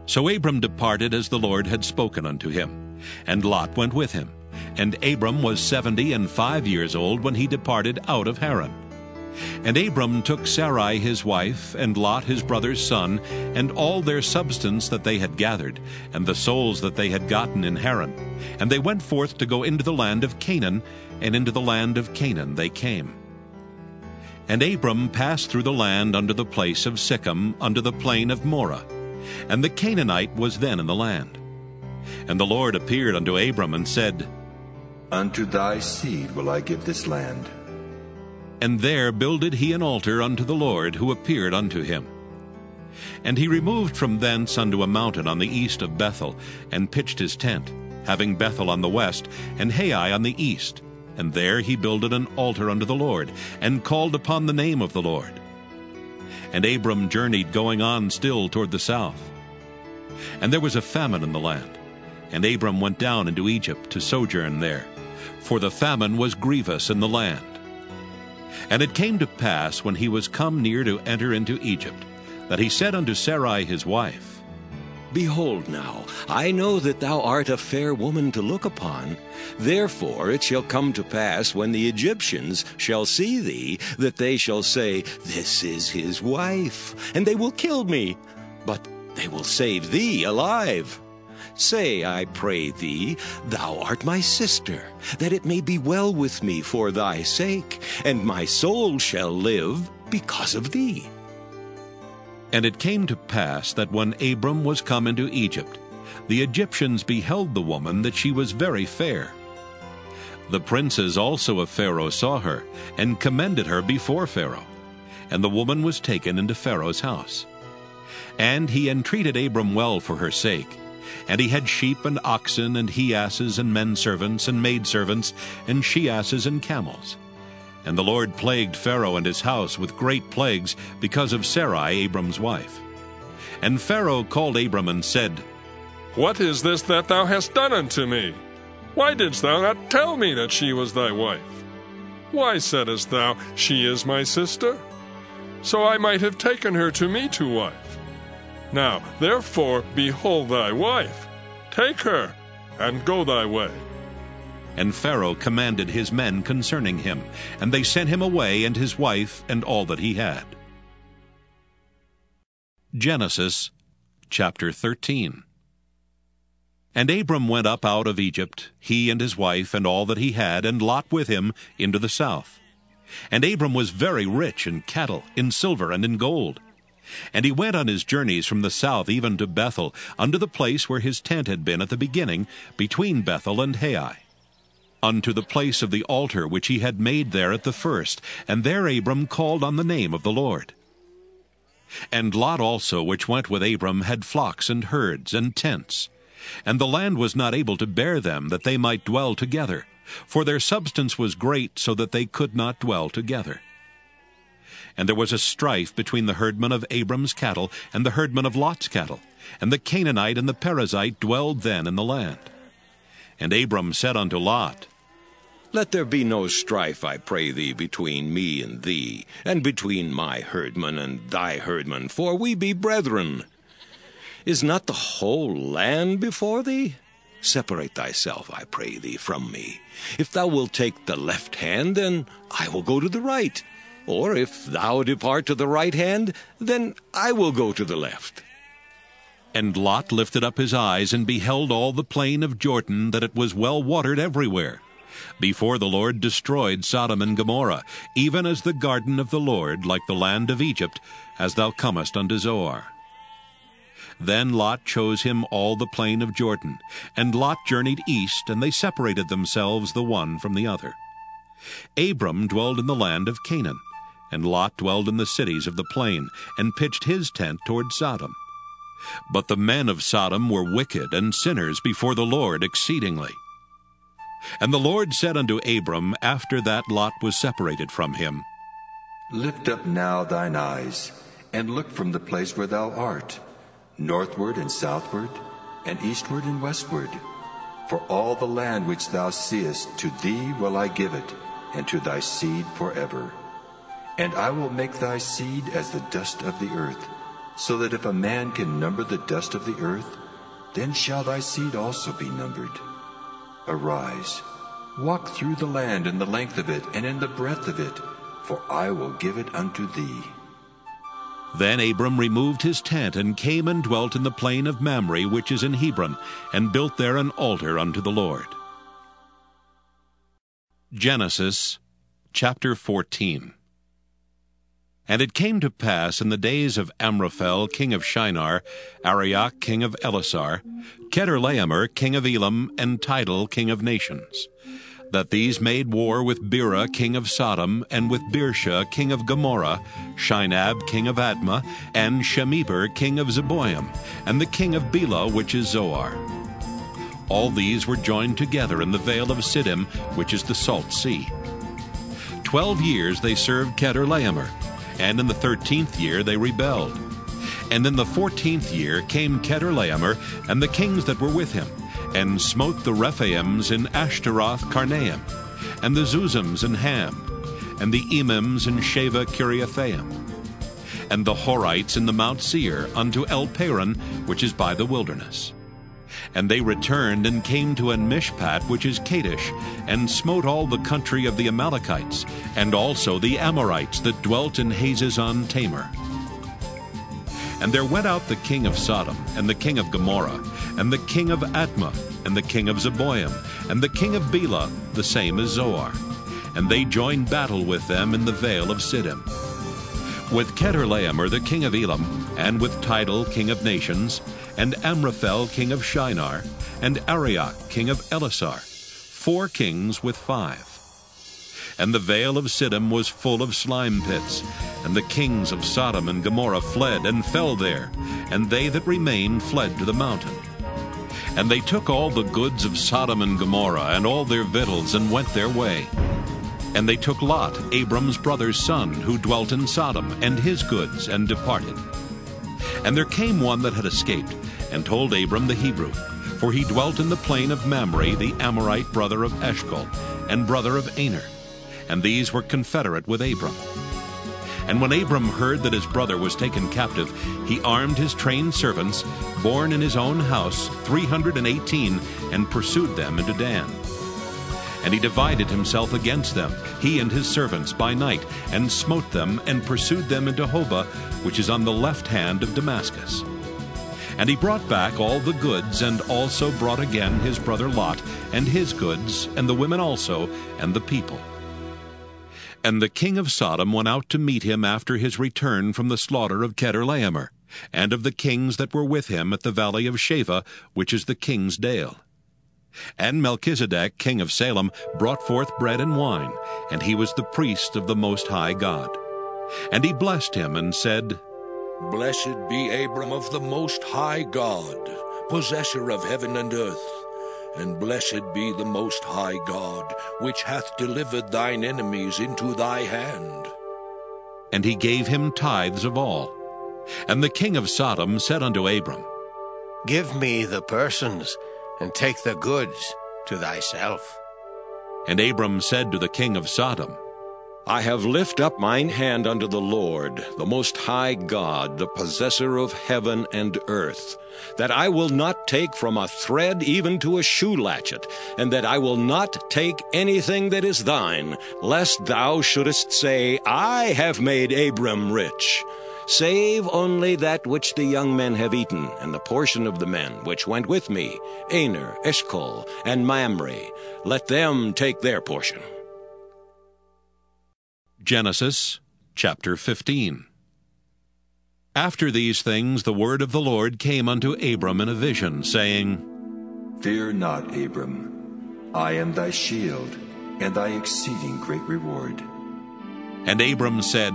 So Abram departed as the Lord had spoken unto him, and Lot went with him. And Abram was seventy and five years old when he departed out of Haran. And Abram took Sarai his wife, and Lot his brother's son, and all their substance that they had gathered, and the souls that they had gotten in Haran. And they went forth to go into the land of Canaan, and into the land of Canaan they came. And Abram passed through the land under the place of Sichem, under the plain of Moreh. And the Canaanite was then in the land. And the Lord appeared unto Abram and said, Unto thy seed will I give this land. And there builded he an altar unto the Lord, who appeared unto him. And he removed from thence unto a mountain on the east of Bethel, and pitched his tent, having Bethel on the west, and Hai on the east. And there he builded an altar unto the Lord, and called upon the name of the Lord. And Abram journeyed going on still toward the south. And there was a famine in the land. And Abram went down into Egypt to sojourn there, for the famine was grievous in the land. And it came to pass, when he was come near to enter into Egypt, that he said unto Sarai his wife, Behold now, I know that thou art a fair woman to look upon. Therefore it shall come to pass, when the Egyptians shall see thee, that they shall say, This is his wife, and they will kill me. But they will save thee alive. Say, I pray thee, Thou art my sister, that it may be well with me for thy sake, and my soul shall live because of thee. And it came to pass that when Abram was come into Egypt, the Egyptians beheld the woman that she was very fair. The princes also of Pharaoh saw her, and commended her before Pharaoh. And the woman was taken into Pharaoh's house. And he entreated Abram well for her sake. And he had sheep and oxen, and he asses, and men servants, and maidservants, and she asses, and camels. And the Lord plagued Pharaoh and his house with great plagues because of Sarai, Abram's wife. And Pharaoh called Abram and said, What is this that thou hast done unto me? Why didst thou not tell me that she was thy wife? Why saidst thou, She is my sister? So I might have taken her to me to wife. Now, therefore, behold thy wife. Take her, and go thy way. And Pharaoh commanded his men concerning him, and they sent him away and his wife and all that he had. Genesis chapter 13 And Abram went up out of Egypt, he and his wife and all that he had, and Lot with him, into the south. And Abram was very rich in cattle, in silver, and in gold. And he went on his journeys from the south even to Bethel, unto the place where his tent had been at the beginning, between Bethel and Hai, unto the place of the altar which he had made there at the first. And there Abram called on the name of the Lord. And Lot also, which went with Abram, had flocks and herds and tents. And the land was not able to bear them, that they might dwell together, for their substance was great, so that they could not dwell together. And there was a strife between the herdmen of Abram's cattle and the herdmen of Lot's cattle, and the Canaanite and the Perizzite dwelled then in the land. And Abram said unto Lot, Let there be no strife, I pray thee, between me and thee, and between my herdmen and thy herdmen, for we be brethren. Is not the whole land before thee? Separate thyself, I pray thee, from me. If thou wilt take the left hand, then I will go to the right. Or if thou depart to the right hand, then I will go to the left. And Lot lifted up his eyes and beheld all the plain of Jordan, that it was well watered everywhere, before the Lord destroyed Sodom and Gomorrah, even as the garden of the Lord, like the land of Egypt, as thou comest unto Zoar. Then Lot chose him all the plain of Jordan, and Lot journeyed east, and they separated themselves the one from the other. Abram dwelled in the land of Canaan, and Lot dwelled in the cities of the plain, and pitched his tent toward Sodom. But the men of Sodom were wicked and sinners before the Lord exceedingly. And the Lord said unto Abram, after that Lot was separated from him, Lift up now thine eyes, and look from the place where thou art, northward and southward, and eastward and westward. For all the land which thou seest, to thee will I give it, and to thy seed forever. And I will make thy seed as the dust of the earth, so that if a man can number the dust of the earth, then shall thy seed also be numbered. Arise, walk through the land in the length of it and in the breadth of it, for I will give it unto thee. Then Abram removed his tent, and came and dwelt in the plain of Mamre, which is in Hebron, and built there an altar unto the Lord. Genesis chapter 14 And it came to pass in the days of Amraphel king of Shinar, Arioch king of Ellasar, Chedorlaomer king of Elam, and Tidal king of nations, that these made war with Bera king of Sodom, and with Birsha king of Gomorrah, Shinab king of Admah, and Shemeber king of Zeboim, and the king of Bela which is Zoar. All these were joined together in the vale of Siddim, which is the Salt Sea. Twelve years they served Chedorlaomer, and in the thirteenth year they rebelled. And in the fourteenth year came Chedorlaomer and the kings that were with him, and smote the Rephaims in Ashteroth Karnaim, and the Zuzims in Ham, and the Emims in Shaveh Kiriathaim, and the Horites in the Mount Seir unto El Paran, which is by the wilderness. And they returned and came to En Mishpat, which is Kadesh, and smote all the country of the Amalekites, and also the Amorites that dwelt in Hazazon Tamar. And there went out the king of Sodom, and the king of Gomorrah, and the king of Admah, and the king of Zeboim, and the king of Bela, the same as Zoar. And they joined battle with them in the vale of Siddim. With Chedorlaomer the king of Elam, and with Tidal king of nations, and Amraphel king of Shinar, and Arioch king of Ellasar, four kings with five. And the vale of Siddim was full of slime pits, and the kings of Sodom and Gomorrah fled and fell there, and they that remained fled to the mountain. And they took all the goods of Sodom and Gomorrah, and all their victuals, and went their way. And they took Lot, Abram's brother's son, who dwelt in Sodom, and his goods, and departed. And there came one that had escaped, and told Abram the Hebrew, for he dwelt in the plain of Mamre, the Amorite brother of Eshcol, and brother of Aner, and these were confederate with Abram. And when Abram heard that his brother was taken captive, he armed his trained servants, born in his own house, 318, and pursued them into Dan. And he divided himself against them, he and his servants, by night, and smote them, and pursued them into Hobah, which is on the left hand of Damascus. And he brought back all the goods, and also brought again his brother Lot, and his goods, and the women also, and the people. And the king of Sodom went out to meet him after his return from the slaughter of Chedorlaomer, and of the kings that were with him at the valley of Shaveh, which is the king's dale. And Melchizedek, king of Salem, brought forth bread and wine, and he was the priest of the Most High God. And he blessed him and said, Blessed be Abram of the Most High God, possessor of heaven and earth. And blessed be the Most High God, which hath delivered thine enemies into thy hand. And he gave him tithes of all. And the king of Sodom said unto Abram, Give me the persons, and take the goods to thyself. And Abram said to the king of Sodom, I have lift up mine hand unto the Lord, the Most High God, the possessor of heaven and earth, that I will not take from a thread even to a shoe latchet, and that I will not take anything that is thine, lest thou shouldest say, I have made Abram rich. Save only that which the young men have eaten, and the portion of the men which went with me, Aner, Eshcol, and Mamre. Let them take their portion. Genesis chapter 15. After these things the word of the Lord came unto Abram in a vision, saying, Fear not, Abram. I am thy shield, and thy exceeding great reward. And Abram said,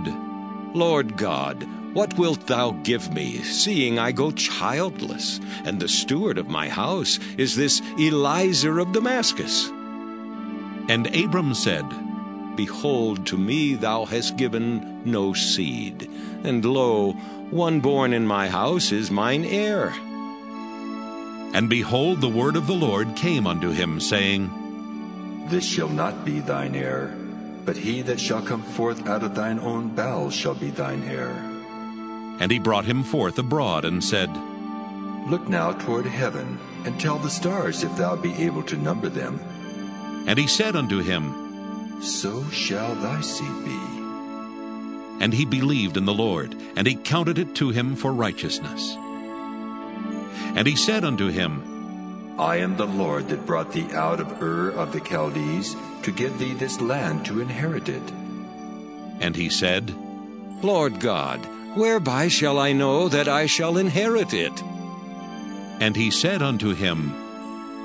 Lord God, what wilt thou give me, seeing I go childless, and the steward of my house is this Eliezer of Damascus? And Abram said, Behold, to me thou hast given no seed, and lo, one born in my house is mine heir. And behold, the word of the Lord came unto him, saying, This shall not be thine heir, but he that shall come forth out of thine own bowels shall be thine heir. And he brought him forth abroad, and said, Look now toward heaven, and tell the stars if thou be able to number them. And he said unto him, so shall thy seed be. And he believed in the Lord, and he counted it to him for righteousness. And he said unto him, I am the Lord that brought thee out of Ur of the Chaldees to give thee this land to inherit it. And he said, Lord God, whereby shall I know that I shall inherit it? And he said unto him,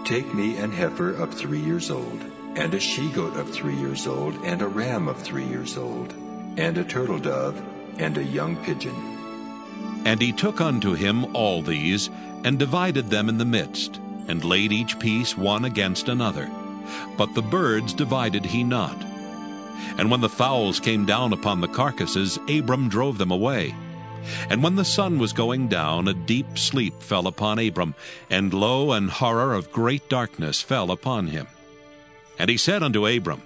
Take me an heifer of three years old and a she goat of three years old, and a ram of three years old, and a turtle dove, and a young pigeon. And he took unto him all these, and divided them in the midst, and laid each piece one against another. But the birds divided he not. And when the fowls came down upon the carcasses, Abram drove them away. And when the sun was going down, a deep sleep fell upon Abram, and lo, an horror of great darkness fell upon him. And he said unto Abram,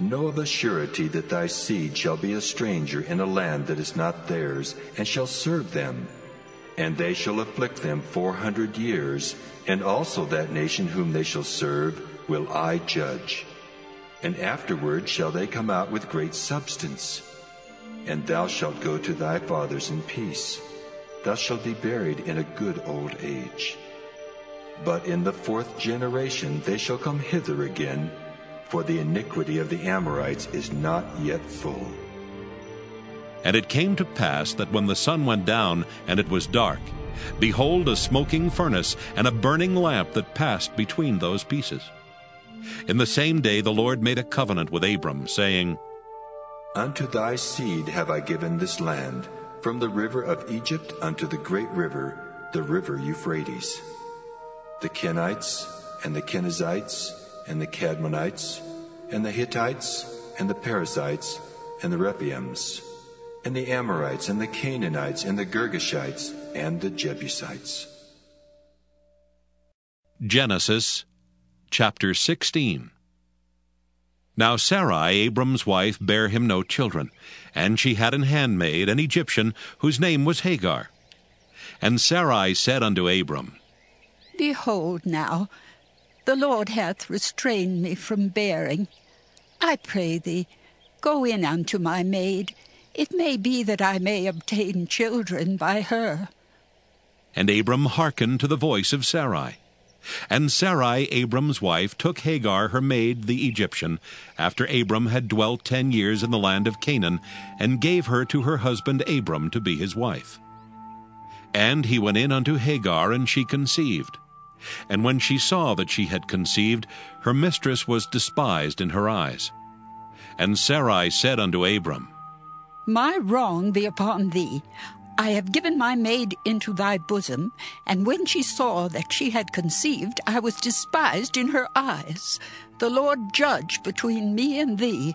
Know of a surety that thy seed shall be a stranger in a land that is not theirs, and shall serve them. And they shall afflict them four hundred years, and also that nation whom they shall serve will I judge. And afterward shall they come out with great substance. And thou shalt go to thy fathers in peace. Thou shalt be buried in a good old age. But in the fourth generation they shall come hither again, for the iniquity of the Amorites is not yet full. And it came to pass that when the sun went down and it was dark, behold, a smoking furnace and a burning lamp that passed between those pieces. In the same day the Lord made a covenant with Abram, saying, Unto thy seed have I given this land, from the river of Egypt unto the great river, the river Euphrates the Kenites, and the Kenizzites, and the Kadmonites, and the Hittites, and the Perizzites, and the Rephaims, and the Amorites, and the Canaanites, and the Girgashites, and the Jebusites. Genesis chapter 16. Now Sarai, Abram's wife, bare him no children, and she had an handmaid, an Egyptian, whose name was Hagar. And Sarai said unto Abram, Behold now, the Lord hath restrained me from bearing. I pray thee, go in unto my maid. It may be that I may obtain children by her. And Abram hearkened to the voice of Sarai. And Sarai, Abram's wife, took Hagar her maid, the Egyptian, after Abram had dwelt ten years in the land of Canaan, and gave her to her husband Abram to be his wife. And he went in unto Hagar, and she conceived. And when she saw that she had conceived, her mistress was despised in her eyes. And Sarai said unto Abram, My wrong be upon thee. I have given my maid into thy bosom, and when she saw that she had conceived, I was despised in her eyes. The Lord judge between me and thee.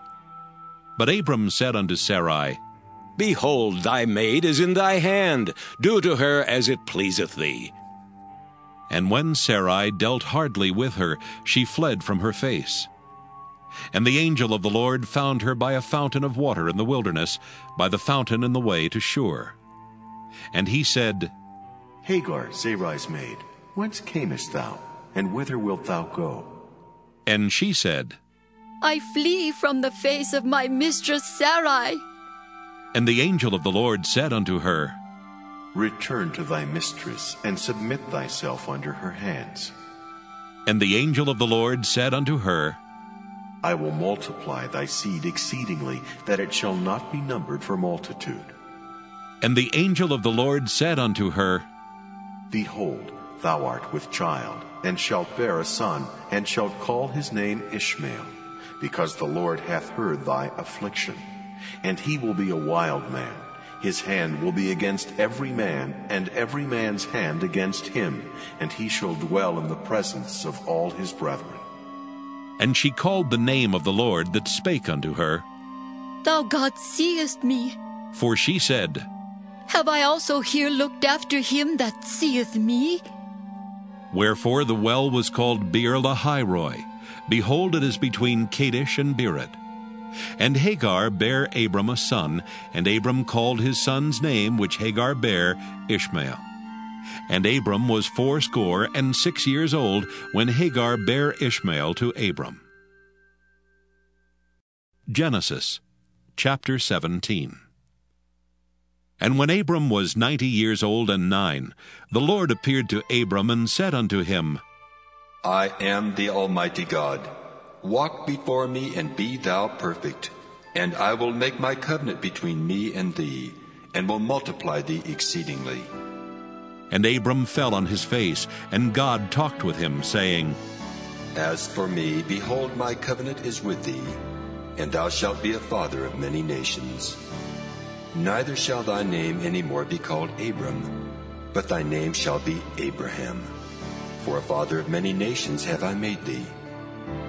But Abram said unto Sarai, Behold, thy maid is in thy hand. Do to her as it pleaseth thee. And when Sarai dealt hardly with her, she fled from her face. And the angel of the Lord found her by a fountain of water in the wilderness, by the fountain in the way to Shur. And he said, Hagar, Sarai's maid, whence camest thou, and whither wilt thou go? And she said, I flee from the face of my mistress Sarai. And the angel of the Lord said unto her, Return to thy mistress, and submit thyself under her hands. And the angel of the Lord said unto her, I will multiply thy seed exceedingly, that it shall not be numbered for multitude. And the angel of the Lord said unto her, Behold, thou art with child, and shalt bear a son, and shalt call his name Ishmael, because the Lord hath heard thy affliction. And he will be a wild man. His hand will be against every man, and every man's hand against him, and he shall dwell in the presence of all his brethren. And she called the name of the Lord that spake unto her. Thou God seest me. For she said, Have I also here looked after him that seeth me? Wherefore the well was called Beer Lahairoi. Behold, it is between Kadesh and Bered. And Hagar bare Abram a son, and Abram called his son's name, which Hagar bare, Ishmael. And Abram was fourscore and six years old when Hagar bare Ishmael to Abram. Genesis chapter 17 And when Abram was ninety years old and nine, the Lord appeared to Abram and said unto him, I am the Almighty God. Walk before me and be thou perfect, and I will make my covenant between me and thee, and will multiply thee exceedingly. And Abram fell on his face, and God talked with him, saying, As for me, behold, my covenant is with thee, and thou shalt be a father of many nations. Neither shall thy name any more be called Abram, but thy name shall be Abraham. For a father of many nations have I made thee.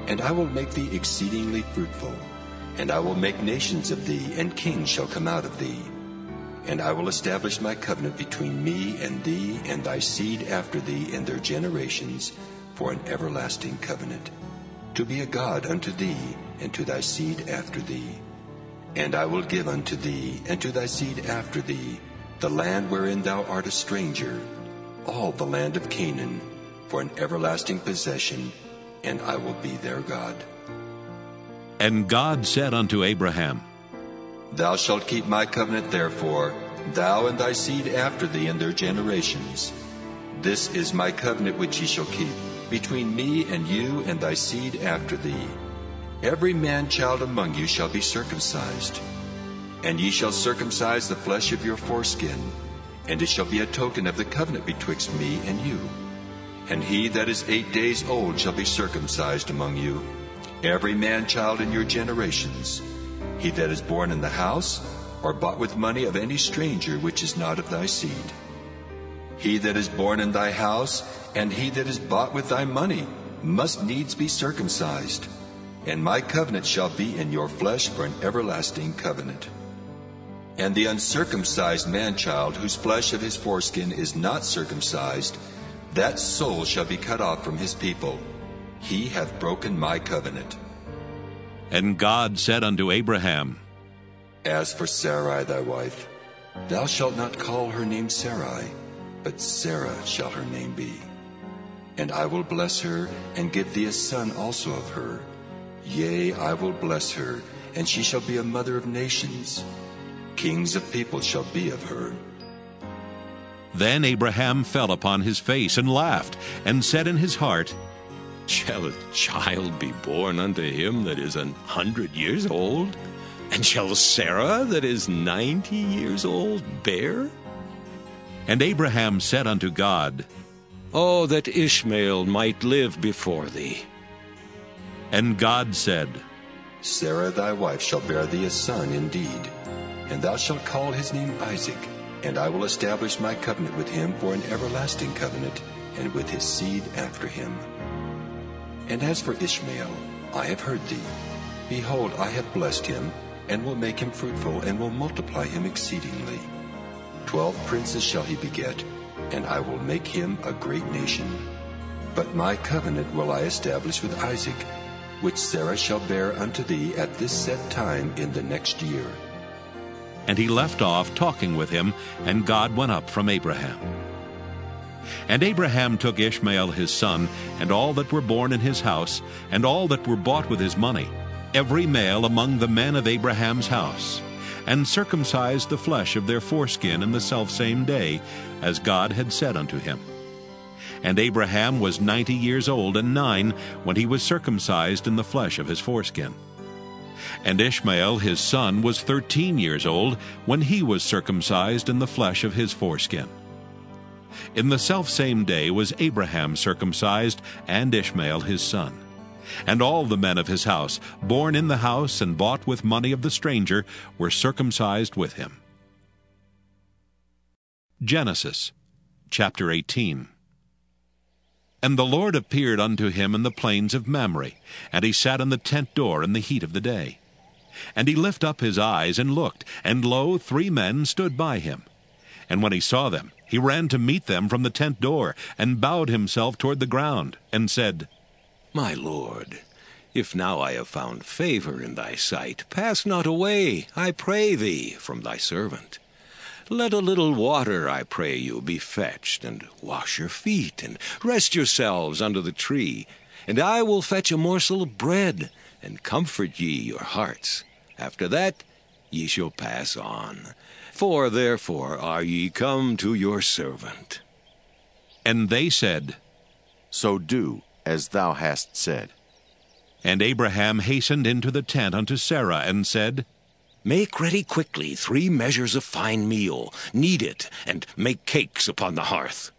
And I will make thee exceedingly fruitful, and I will make nations of thee, and kings shall come out of thee. And I will establish my covenant between me and thee and thy seed after thee in their generations for an everlasting covenant, to be a God unto thee and to thy seed after thee. And I will give unto thee and to thy seed after thee the land wherein thou art a stranger, all the land of Canaan, for an everlasting possession, and I will be their God. And God said unto Abraham, Thou shalt keep my covenant, therefore, thou and thy seed after thee in their generations. This is my covenant which ye shall keep, between me and you and thy seed after thee. Every man child among you shall be circumcised. And ye shall circumcise the flesh of your foreskin, and it shall be a token of the covenant betwixt me and you. And he that is eight days old shall be circumcised among you, every man child in your generations. He that is born in the house, or bought with money of any stranger which is not of thy seed. He that is born in thy house, and he that is bought with thy money, must needs be circumcised. And my covenant shall be in your flesh for an everlasting covenant. And the uncircumcised man child, whose flesh of his foreskin is not circumcised, that soul shall be cut off from his people. He hath broken my covenant. And God said unto Abraham, As for Sarai thy wife, thou shalt not call her name Sarai, but Sarah shall her name be. And I will bless her, and give thee a son also of her. Yea, I will bless her, and she shall be a mother of nations. Kings of people shall be of her. Then Abraham fell upon his face and laughed, and said in his heart, Shall a child be born unto him that is an hundred years old? And shall Sarah that is ninety years old bear? And Abraham said unto God, Oh, that Ishmael might live before thee. And God said, Sarah thy wife shall bear thee a son indeed, and thou shalt call his name Isaac, and I will establish my covenant with him for an everlasting covenant, and with his seed after him. And as for Ishmael, I have heard thee. Behold, I have blessed him, and will make him fruitful, and will multiply him exceedingly. Twelve princes shall he beget, and I will make him a great nation. But my covenant will I establish with Isaac, which Sarah shall bear unto thee at this set time in the next year. And he left off talking with him, and God went up from Abraham. And Abraham took Ishmael his son, and all that were born in his house, and all that were bought with his money, every male among the men of Abraham's house, and circumcised the flesh of their foreskin in the selfsame day, as God had said unto him. And Abraham was ninety years old and nine when he was circumcised in the flesh of his foreskin. And Ishmael his son was thirteen years old when he was circumcised in the flesh of his foreskin. In the selfsame day was Abraham circumcised, and Ishmael his son. And all the men of his house, born in the house and bought with money of the stranger, were circumcised with him. Genesis chapter 18 And the Lord appeared unto him in the plains of Mamre, and he sat in the tent door in the heat of the day. And he lift up his eyes and looked, and lo, three men stood by him. And when he saw them, he ran to meet them from the tent door, and bowed himself toward the ground, and said, My Lord, if now I have found favor in thy sight, pass not away, I pray thee, from thy servant. Let a little water, I pray you, be fetched, and wash your feet, and rest yourselves under the tree, and I will fetch a morsel of bread, and comfort ye your hearts. After that ye shall pass on. For therefore are ye come to your servant. And they said, So do as thou hast said. And Abraham hastened into the tent unto Sarah, and said, Make ready quickly three measures of fine meal, knead it, and make cakes upon the hearth.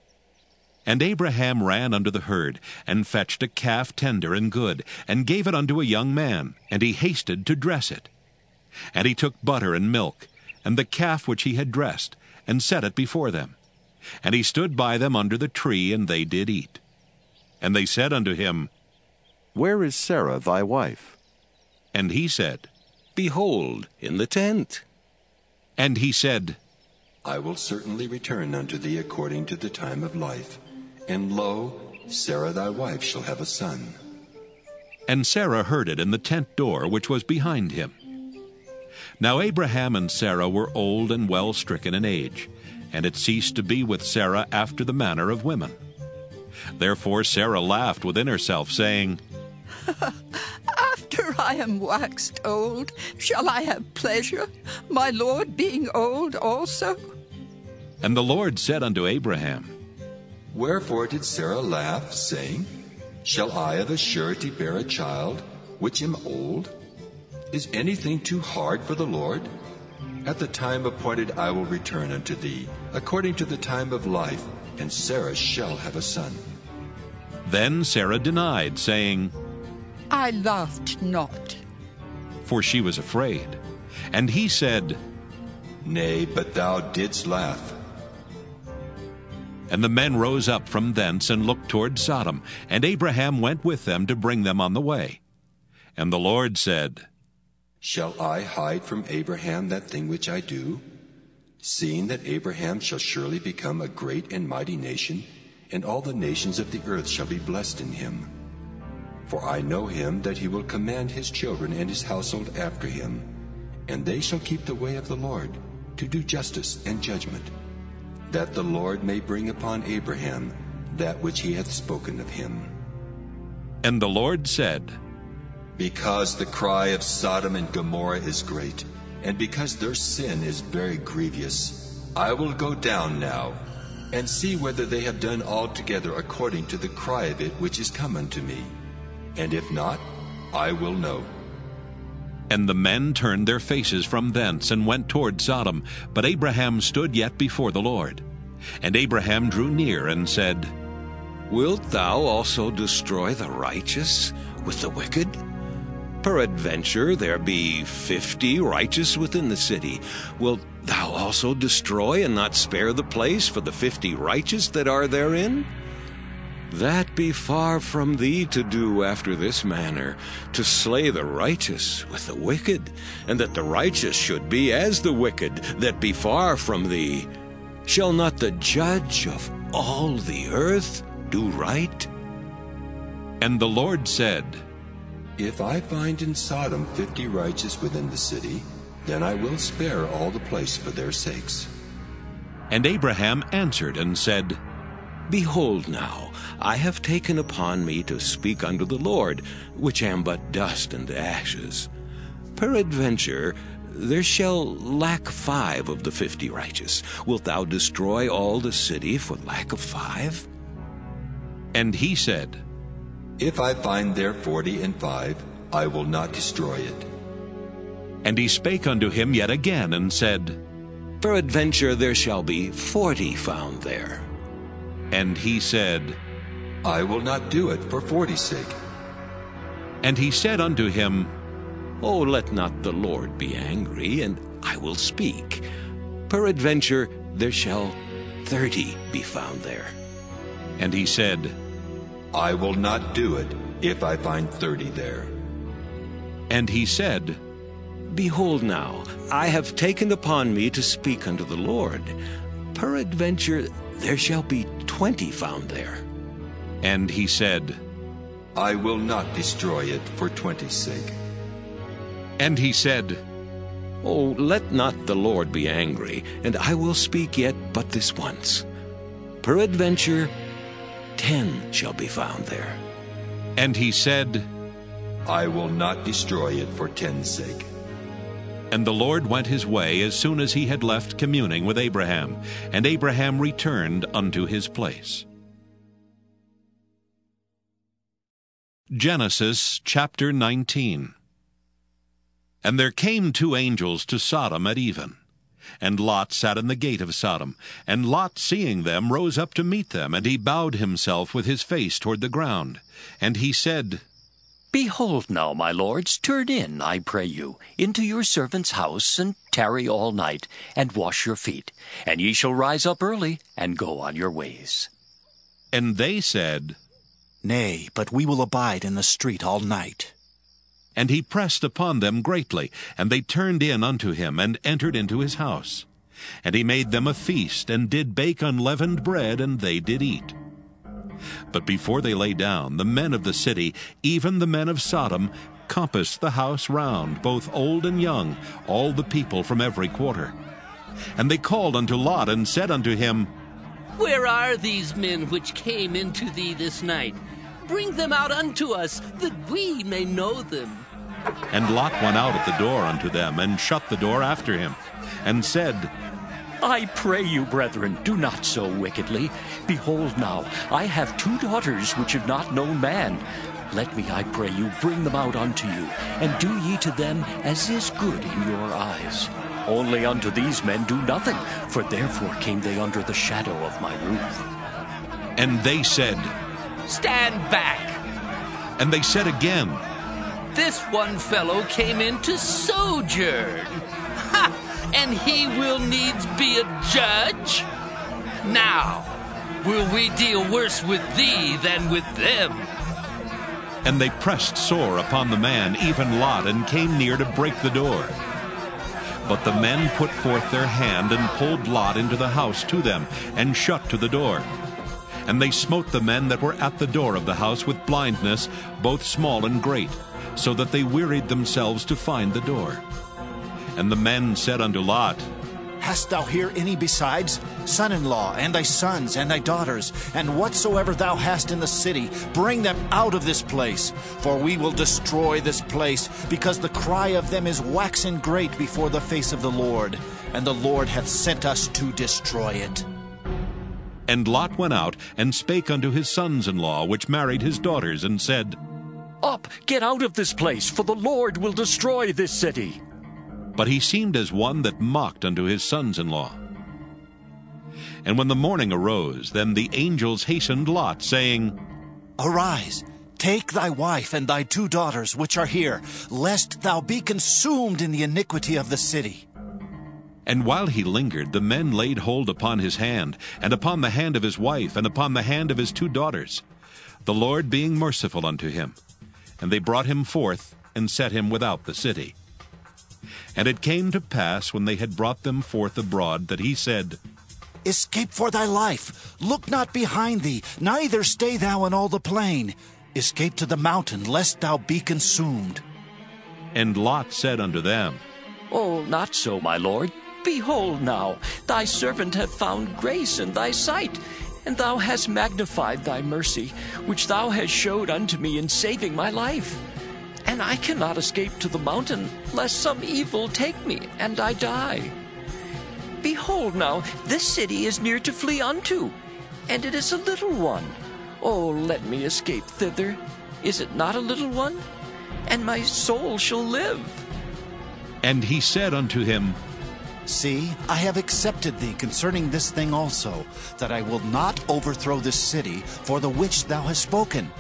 And Abraham ran unto the herd, and fetched a calf tender and good, and gave it unto a young man, and he hasted to dress it. And he took butter and milk, and the calf which he had dressed, and set it before them. And he stood by them under the tree, and they did eat. And they said unto him, Where is Sarah thy wife? And he said, Behold, in the tent. And he said, I will certainly return unto thee according to the time of life. And lo, Sarah thy wife shall have a son. And Sarah heard it in the tent door which was behind him. Now Abraham and Sarah were old and well stricken in age, and it ceased to be with Sarah after the manner of women. Therefore Sarah laughed within herself, saying, (laughs) After I am waxed old, shall I have pleasure, my Lord being old also? And the Lord said unto Abraham, Wherefore did Sarah laugh, saying, Shall I of a surety bear a child, which am old? Is anything too hard for the Lord? At the time appointed I will return unto thee, according to the time of life, and Sarah shall have a son. Then Sarah denied, saying, I laughed not. For she was afraid. And he said, Nay, but thou didst laugh. And the men rose up from thence and looked toward Sodom, and Abraham went with them to bring them on the way. And the Lord said, Shall I hide from Abraham that thing which I do? Seeing that Abraham shall surely become a great and mighty nation, and all the nations of the earth shall be blessed in him. For I know him that he will command his children and his household after him, and they shall keep the way of the Lord, to do justice and judgment, that the Lord may bring upon Abraham that which he hath spoken of him. And the Lord said, Because the cry of Sodom and Gomorrah is great, and because their sin is very grievous, I will go down now, and see whether they have done altogether according to the cry of it which is come unto me. And if not, I will know. And the men turned their faces from thence and went toward Sodom. But Abraham stood yet before the Lord. And Abraham drew near and said, Wilt thou also destroy the righteous with the wicked? Peradventure there be fifty righteous within the city. Wilt thou also destroy and not spare the place for the fifty righteous that are therein? That be far from thee to do after this manner, to slay the righteous with the wicked, and that the righteous should be as the wicked, that be far from thee. Shall not the judge of all the earth do right? And the Lord said, If I find in Sodom fifty righteous within the city, then I will spare all the place for their sakes. And Abraham answered and said, Behold now, I have taken upon me to speak unto the Lord, which am but dust and ashes. Peradventure, there shall lack five of the fifty righteous. Wilt thou destroy all the city for lack of five? And he said, If I find there forty and five, I will not destroy it. And he spake unto him yet again, and said, Peradventure there shall be forty found there. And he said, I will not do it for forty's sake. And he said unto him, Oh, let not the Lord be angry, and I will speak. Peradventure there shall thirty be found there. And he said, I will not do it if I find thirty there. And he said, Behold now, I have taken upon me to speak unto the Lord. Peradventure there shall be twenty found there. And he said, I will not destroy it for twenty's sake. And he said, Oh, let not the Lord be angry, and I will speak yet but this once. Peradventure ten shall be found there. And he said, I will not destroy it for ten's sake. And the Lord went his way as soon as he had left communing with Abraham, and Abraham returned unto his place. Genesis chapter 19 And there came two angels to Sodom at even. And Lot sat in the gate of Sodom. And Lot, seeing them, rose up to meet them, and he bowed himself with his face toward the ground. And he said, Behold now, my lords, turn in, I pray you, into your servant's house, and tarry all night, and wash your feet, and ye shall rise up early, and go on your ways. And they said, Nay, but we will abide in the street all night. And he pressed upon them greatly, and they turned in unto him, and entered into his house. And he made them a feast, and did bake unleavened bread, and they did eat. But before they lay down, the men of the city, even the men of Sodom, compassed the house round, both old and young, all the people from every quarter. And they called unto Lot, and said unto him, Where are these men which came into thee this night? Bring them out unto us, that we may know them. And Lot went out at the door unto them, and shut the door after him, and said, I pray you, brethren, do not so wickedly. Behold now, I have two daughters which have not known man. Let me, I pray you, bring them out unto you, and do ye to them as is good in your eyes. Only unto these men do nothing, for therefore came they under the shadow of my roof. And they said, Stand back! And they said again, This one fellow came in to sojourn. And he will needs be a judge? Now, will we deal worse with thee than with them? And they pressed sore upon the man, even Lot, and came near to break the door. But the men put forth their hand and pulled Lot into the house to them, and shut to the door. And they smote the men that were at the door of the house with blindness, both small and great, so that they wearied themselves to find the door. And the men said unto Lot, Hast thou here any besides? Son in law, and thy sons, and thy daughters, and whatsoever thou hast in the city, bring them out of this place. For we will destroy this place, because the cry of them is waxen great before the face of the Lord, and the Lord hath sent us to destroy it. And Lot went out and spake unto his sons in law, which married his daughters, and said, Up, get out of this place, for the Lord will destroy this city. But he seemed as one that mocked unto his sons in law. And when the morning arose, then the angels hastened Lot, saying, Arise, take thy wife and thy two daughters which are here, lest thou be consumed in the iniquity of the city. And while he lingered, the men laid hold upon his hand, and upon the hand of his wife, and upon the hand of his two daughters, the Lord being merciful unto him. And they brought him forth, and set him without the city. And it came to pass, when they had brought them forth abroad, that he said, Escape for thy life. Look not behind thee, neither stay thou in all the plain. Escape to the mountain, lest thou be consumed. And Lot said unto them, Oh, not so, my lord. Behold now, thy servant hath found grace in thy sight, and thou hast magnified thy mercy, which thou hast showed unto me in saving my life. And I cannot escape to the mountain, lest some evil take me, and I die. Behold now, this city is near to flee unto, and it is a little one. Oh, let me escape thither. Is it not a little one? And my soul shall live. And he said unto him, See, I have accepted thee concerning this thing also, that I will not overthrow this city for the which thou hast spoken.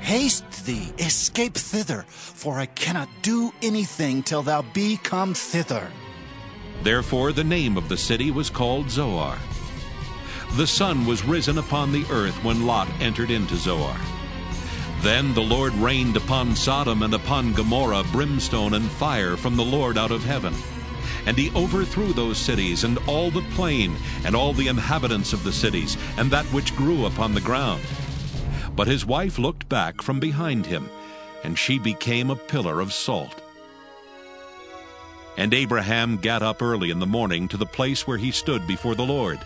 Haste thee, escape thither, for I cannot do anything till thou be come thither. Therefore the name of the city was called Zoar. The sun was risen upon the earth when Lot entered into Zoar. Then the Lord rained upon Sodom and upon Gomorrah brimstone and fire from the Lord out of heaven. And he overthrew those cities, and all the plain, and all the inhabitants of the cities, and that which grew upon the ground. But his wife looked back from behind him, and she became a pillar of salt. And Abraham gat up early in the morning to the place where he stood before the Lord.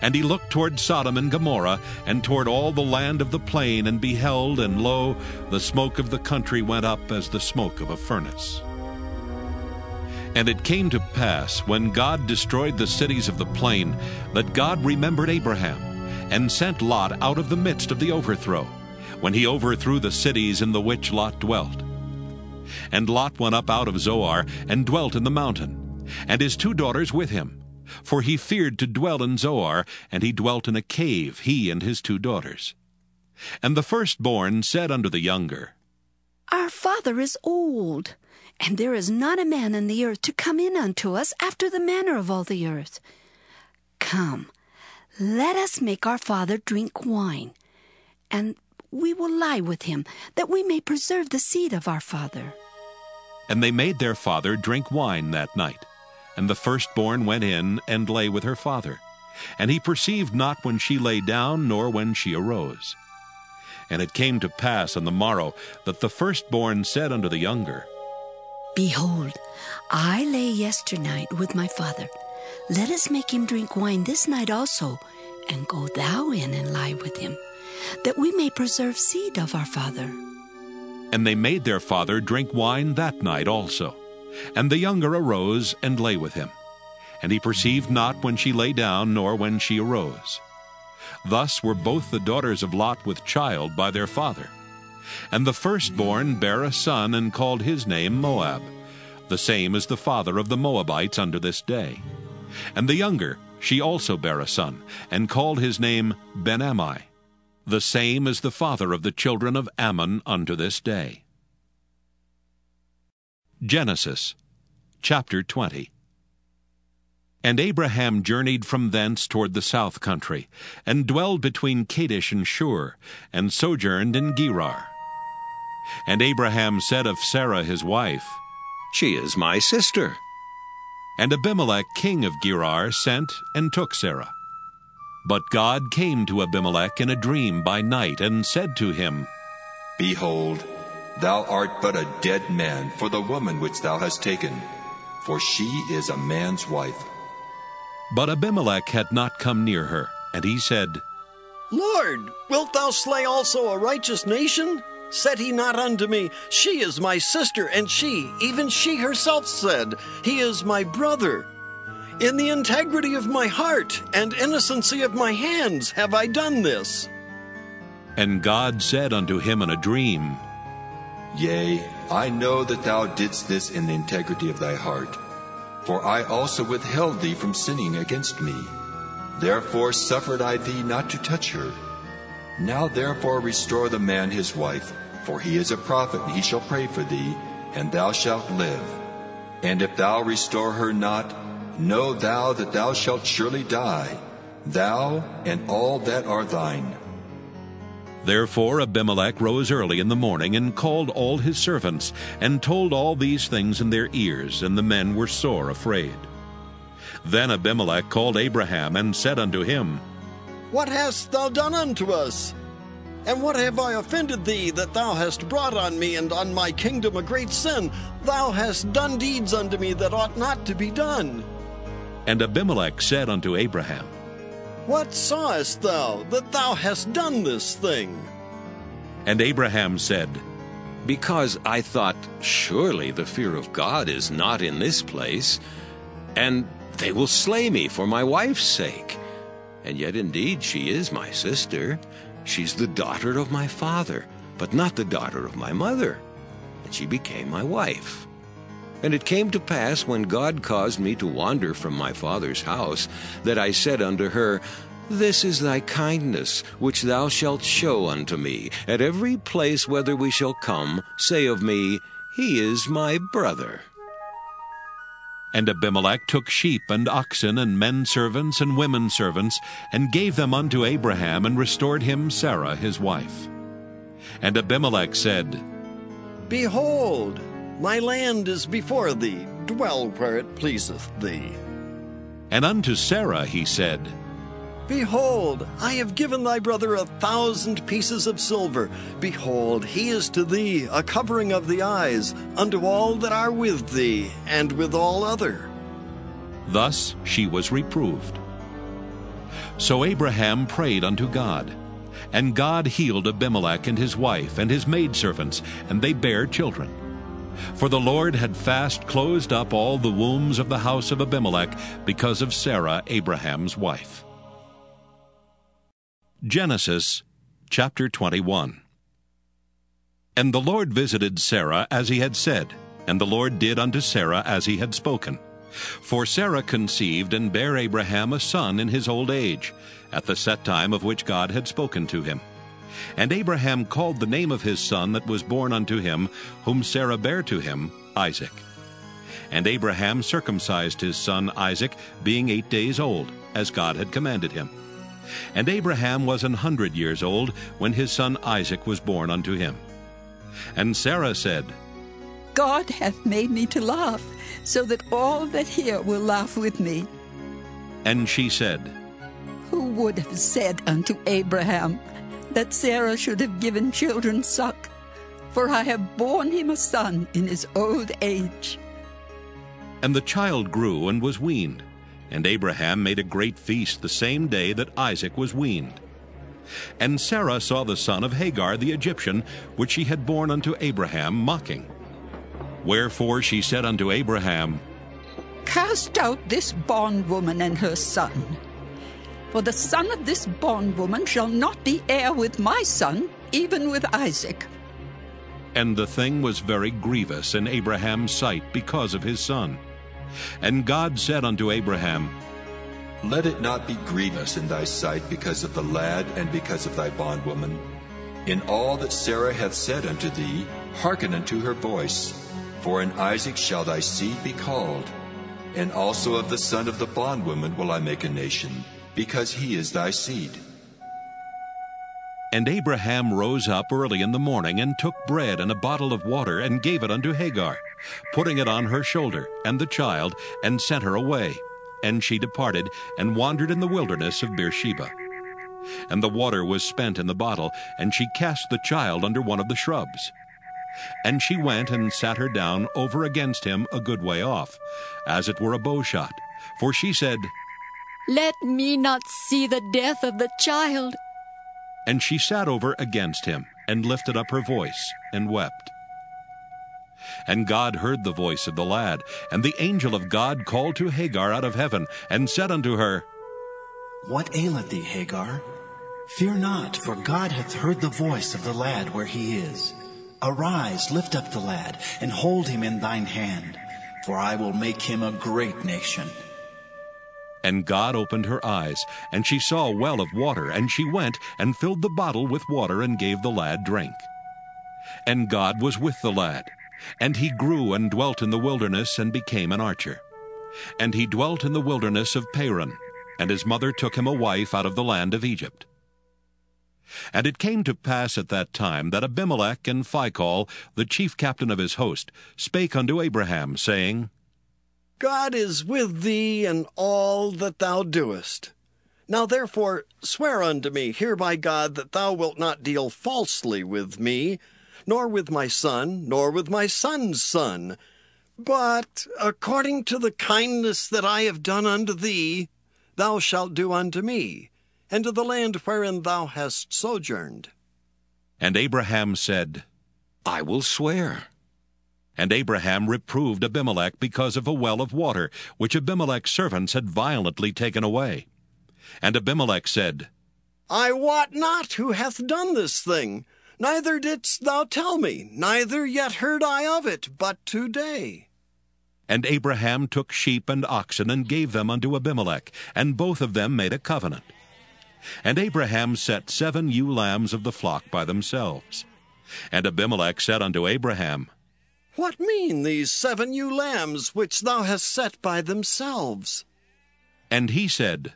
And he looked toward Sodom and Gomorrah, and toward all the land of the plain, and beheld, and lo, the smoke of the country went up as the smoke of a furnace. And it came to pass, when God destroyed the cities of the plain, that God remembered Abraham, and sent Lot out of the midst of the overthrow, when he overthrew the cities in the which Lot dwelt. And Lot went up out of Zoar, and dwelt in the mountain, and his two daughters with him. For he feared to dwell in Zoar, and he dwelt in a cave, he and his two daughters. And the firstborn said unto the younger, Our father is old, and there is not a man in the earth to come in unto us after the manner of all the earth. Come, let us make our father drink wine, and we will lie with him, that we may preserve the seed of our father. And they made their father drink wine that night. And the firstborn went in and lay with her father. And he perceived not when she lay down, nor when she arose. And it came to pass on the morrow that the firstborn said unto the younger, Behold, I lay yesternight with my father. Let us make him drink wine this night also, and go thou in and lie with him, that we may preserve seed of our father. And they made their father drink wine that night also. And the younger arose and lay with him. And he perceived not when she lay down, nor when she arose. Thus were both the daughters of Lot with child by their father. And the firstborn bare a son, and called his name Moab. The same is the father of the Moabites unto this day. And the younger, she also bare a son, and called his name Ben-ammi. The same is the father of the children of Ammon unto this day. Genesis chapter 20 And Abraham journeyed from thence toward the south country, and dwelled between Kadesh and Shur, and sojourned in Gerar. And Abraham said of Sarah his wife, She is my sister. And Abimelech king of Gerar sent and took Sarah. But God came to Abimelech in a dream by night and said to him, Behold, thou art but a dead man for the woman which thou hast taken, for she is a man's wife. But Abimelech had not come near her, and he said, Lord, wilt thou slay also a righteous nation? Said he not unto me, She is my sister, and she, even she herself said, He is my brother. In the integrity of my heart and innocency of my hands have I done this. And God said unto him in a dream, Yea, I know that thou didst this in the integrity of thy heart, for I also withheld thee from sinning against me. Therefore suffered I thee not to touch her. Now therefore restore the man his wife, for he is a prophet, and he shall pray for thee, and thou shalt live. And if thou restore her not, know thou that thou shalt surely die, thou and all that are thine. Therefore Abimelech rose early in the morning and called all his servants, and told all these things in their ears, and the men were sore afraid. Then Abimelech called Abraham and said unto him, What hast thou done unto us? And what have I offended thee that thou hast brought on me and on my kingdom a great sin? Thou hast done deeds unto me that ought not to be done. And Abimelech said unto Abraham, What sawest thou that thou hast done this thing? And Abraham said, Because I thought, Surely the fear of God is not in this place, and they will slay me for my wife's sake. And yet indeed she is my sister. She's the daughter of my father, but not the daughter of my mother. And she became my wife. And it came to pass, when God caused me to wander from my father's house, that I said unto her, This is thy kindness, which thou shalt show unto me. At every place whither we shall come, say of me, He is my brother. And Abimelech took sheep and oxen and men servants and women servants, and gave them unto Abraham, and restored him Sarah his wife. And Abimelech said, Behold, my land is before thee, dwell where it pleaseth thee. And unto Sarah he said, Behold, I have given thy brother a thousand pieces of silver. Behold, he is to thee a covering of the eyes, unto all that are with thee, and with all other. Thus she was reproved. So Abraham prayed unto God, and God healed Abimelech and his wife and his maidservants, and they bare children. For the Lord had fast closed up all the wombs of the house of Abimelech because of Sarah, Abraham's wife. Genesis chapter 21 And the Lord visited Sarah as he had said, and the Lord did unto Sarah as he had spoken. For Sarah conceived and bare Abraham a son in his old age, at the set time of which God had spoken to him. And Abraham called the name of his son that was born unto him, whom Sarah bare to him, Isaac. And Abraham circumcised his son Isaac, being eight days old, as God had commanded him. And Abraham was an hundred years old when his son Isaac was born unto him. And Sarah said, God hath made me to laugh, so that all that hear will laugh with me. And she said, Who would have said unto Abraham that Sarah should have given children suck? For I have borne him a son in his old age. And the child grew and was weaned. And Abraham made a great feast the same day that Isaac was weaned. And Sarah saw the son of Hagar the Egyptian, which she had borne unto Abraham, mocking. Wherefore she said unto Abraham, Cast out this bondwoman and her son. For the son of this bondwoman shall not be heir with my son, even with Isaac. And the thing was very grievous in Abraham's sight because of his son. And God said unto Abraham, Let it not be grievous in thy sight because of the lad and because of thy bondwoman. In all that Sarah hath said unto thee, hearken unto her voice. For in Isaac shall thy seed be called. And also of the son of the bondwoman will I make a nation, because he is thy seed. And Abraham rose up early in the morning, and took bread and a bottle of water, and gave it unto Hagar, putting it on her shoulder, and the child, and sent her away. And she departed and wandered in the wilderness of Beersheba. And the water was spent in the bottle, and she cast the child under one of the shrubs. And she went and sat her down over against him a good way off, as it were a bow shot. For she said, Let me not see the death of the child. And she sat over against him, and lifted up her voice, and wept. And God heard the voice of the lad, and the angel of God called to Hagar out of heaven, and said unto her, What aileth thee, Hagar? Fear not, for God hath heard the voice of the lad where he is. Arise, lift up the lad, and hold him in thine hand, for I will make him a great nation. And God opened her eyes, and she saw a well of water, and she went and filled the bottle with water and gave the lad drink. And God was with the lad, and he grew and dwelt in the wilderness and became an archer. And he dwelt in the wilderness of Paran, and his mother took him a wife out of the land of Egypt. And it came to pass at that time that Abimelech and Phicol, the chief captain of his host, spake unto Abraham, saying, God is with thee in all that thou doest. Now therefore swear unto me here by God that thou wilt not deal falsely with me, nor with my son, nor with my son's son, but according to the kindness that I have done unto thee, thou shalt do unto me and to the land wherein thou hast sojourned. And Abraham said, I will swear. And Abraham reproved Abimelech because of a well of water, which Abimelech's servants had violently taken away. And Abimelech said, I wot not who hath done this thing, neither didst thou tell me, neither yet heard I of it, but today. And Abraham took sheep and oxen and gave them unto Abimelech, and both of them made a covenant. And Abraham set seven ewe lambs of the flock by themselves. And Abimelech said unto Abraham, What mean these seven ewe lambs which thou hast set by themselves? And he said,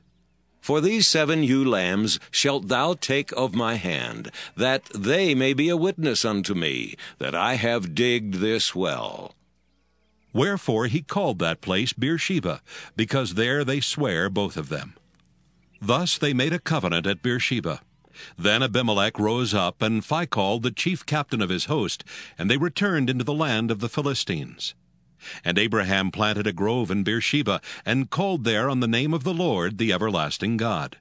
For these seven ewe lambs shalt thou take of my hand, that they may be a witness unto me, that I have digged this well. Wherefore he called that place Beersheba, because there they swear both of them. Thus they made a covenant at Beersheba. Then Abimelech rose up, and Phicol, the chief captain of his host, and they returned into the land of the Philistines. And Abraham planted a grove in Beersheba, and called there on the name of the Lord, the everlasting God.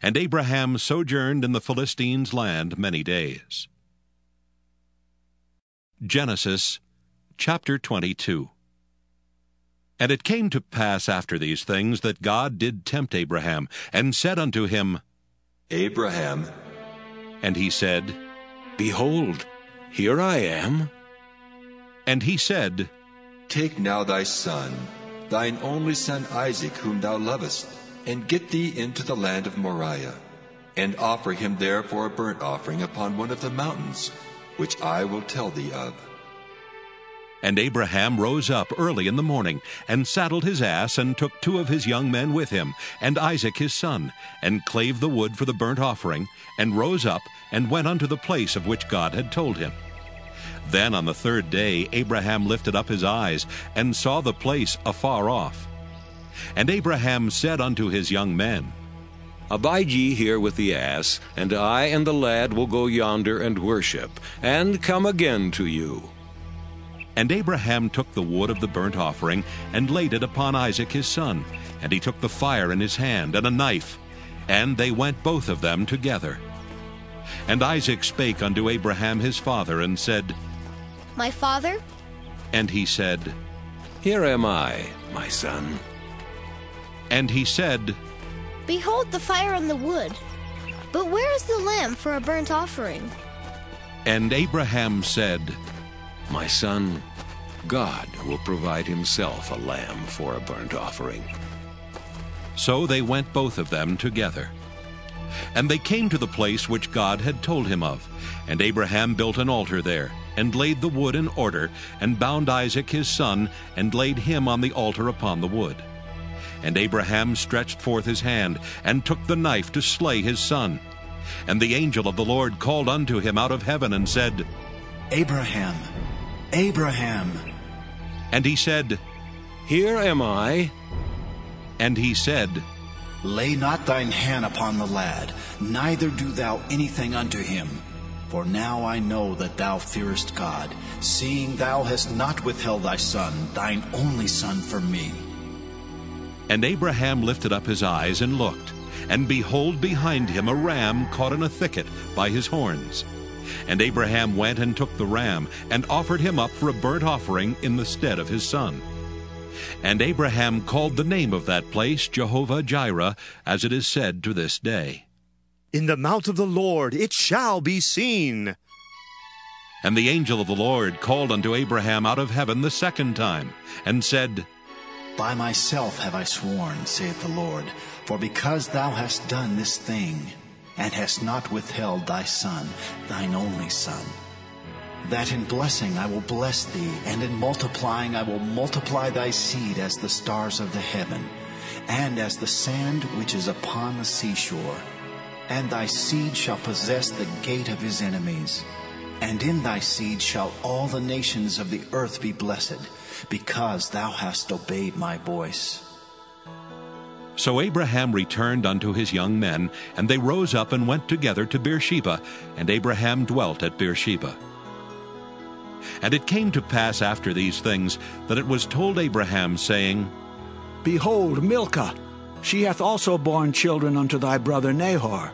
And Abraham sojourned in the Philistines' land many days. Genesis chapter 22 and it came to pass after these things that God did tempt Abraham, and said unto him, Abraham. And he said, Behold, here I am. And he said, Take now thy son, thine only son Isaac, whom thou lovest, and get thee into the land of Moriah, and offer him there for a burnt offering upon one of the mountains, which I will tell thee of. And Abraham rose up early in the morning, and saddled his ass, and took two of his young men with him, and Isaac his son, and clave the wood for the burnt offering, and rose up, and went unto the place of which God had told him. Then on the third day Abraham lifted up his eyes, and saw the place afar off. And Abraham said unto his young men, Abide ye here with the ass, and I and the lad will go yonder and worship, and come again to you. And Abraham took the wood of the burnt offering, and laid it upon Isaac his son. And he took the fire in his hand, and a knife. And they went both of them together. And Isaac spake unto Abraham his father, and said, My father? And he said, Here am I, my son. And he said, Behold the fire and the wood. But where is the lamb for a burnt offering? And Abraham said, my son, God will provide himself a lamb for a burnt offering. So they went both of them together. And they came to the place which God had told him of. And Abraham built an altar there, and laid the wood in order, and bound Isaac his son, and laid him on the altar upon the wood. And Abraham stretched forth his hand, and took the knife to slay his son. And the angel of the Lord called unto him out of heaven, and said, Abraham, Abraham. And he said, Here am I. And he said, Lay not thine hand upon the lad, neither do thou anything unto him. For now I know that thou fearest God, seeing thou hast not withheld thy son, thine only son, from me. And Abraham lifted up his eyes and looked, and behold, behind him a ram caught in a thicket by his horns. And Abraham went and took the ram, and offered him up for a burnt offering in the stead of his son. And Abraham called the name of that place Jehovah Jireh, as it is said to this day. In the mount of the Lord it shall be seen. And the angel of the Lord called unto Abraham out of heaven the second time, and said, By myself have I sworn, saith the Lord, for because thou hast done this thing, and hast not withheld thy son, thine only son, that in blessing I will bless thee, and in multiplying I will multiply thy seed as the stars of the heaven, and as the sand which is upon the seashore. And thy seed shall possess the gate of his enemies. And in thy seed shall all the nations of the earth be blessed, because thou hast obeyed my voice. So Abraham returned unto his young men, and they rose up and went together to Beersheba, and Abraham dwelt at Beersheba. And it came to pass after these things that it was told Abraham, saying, Behold, Milcah, she hath also borne children unto thy brother Nahor,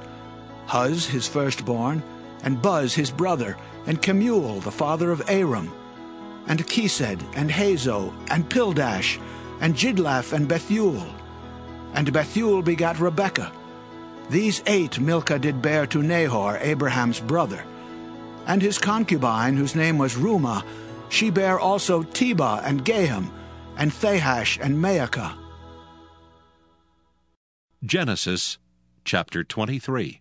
Huz his firstborn, and Buz his brother, and Kemuel the father of Aram, and Chesed, and Hazo, and Pildash, and Jidlaph, and Bethuel. And Bethuel begat Rebekah. These eight Milcah did bear to Nahor, Abraham's brother. And his concubine, whose name was Reumah, she bare also Tebah and Gaham, and Thahash and Maachah. Genesis chapter 23.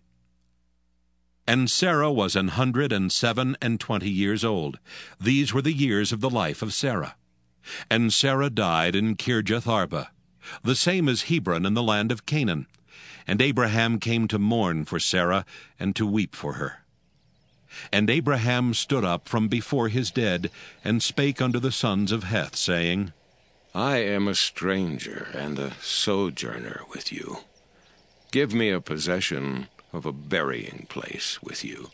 And Sarah was an hundred and seven and twenty years old. These were the years of the life of Sarah. And Sarah died in Kirjath Arba, the same as Hebron in the land of Canaan. And Abraham came to mourn for Sarah and to weep for her. And Abraham stood up from before his dead, and spake unto the sons of Heth, saying, I am a stranger and a sojourner with you. Give me a possession of a burying place with you,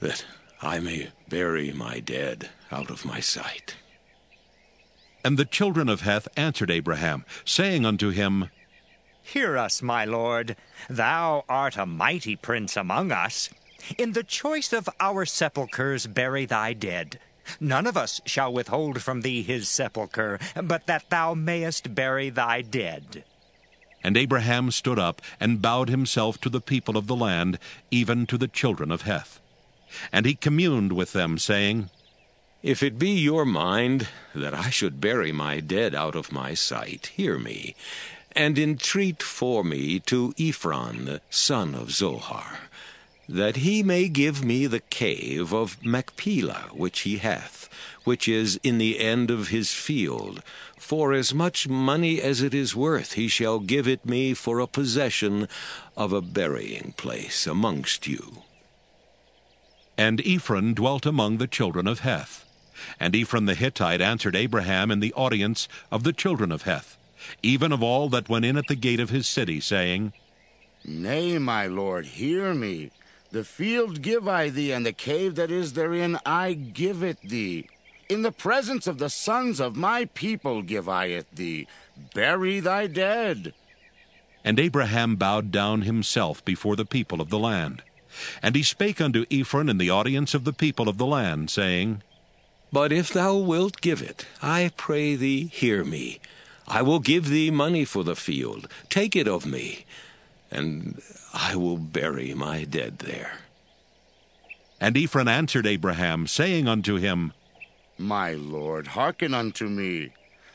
that I may bury my dead out of my sight. And the children of Heth answered Abraham, saying unto him, Hear us, my lord. Thou art a mighty prince among us. In the choice of our sepulchres bury thy dead. None of us shall withhold from thee his sepulchre, but that thou mayest bury thy dead. And Abraham stood up and bowed himself to the people of the land, even to the children of Heth. And he communed with them, saying, If it be your mind that I should bury my dead out of my sight, hear me, and entreat for me to Ephron, the son of Zohar, that he may give me the cave of Machpelah which he hath, which is in the end of his field. For as much money as it is worth, he shall give it me for a possession of a burying place amongst you. And Ephron dwelt among the children of Heth. And Ephron the Hittite answered Abraham in the audience of the children of Heth, even of all that went in at the gate of his city, saying, Nay, my lord, hear me. The field give I thee, and the cave that is therein I give it thee. In the presence of the sons of my people give I it thee. Bury thy dead. And Abraham bowed down himself before the people of the land. And he spake unto Ephron in the audience of the people of the land, saying, But if thou wilt give it, I pray thee, hear me. I will give thee money for the field. Take it of me, and I will bury my dead there. And Ephron answered Abraham, saying unto him, My lord, hearken unto me.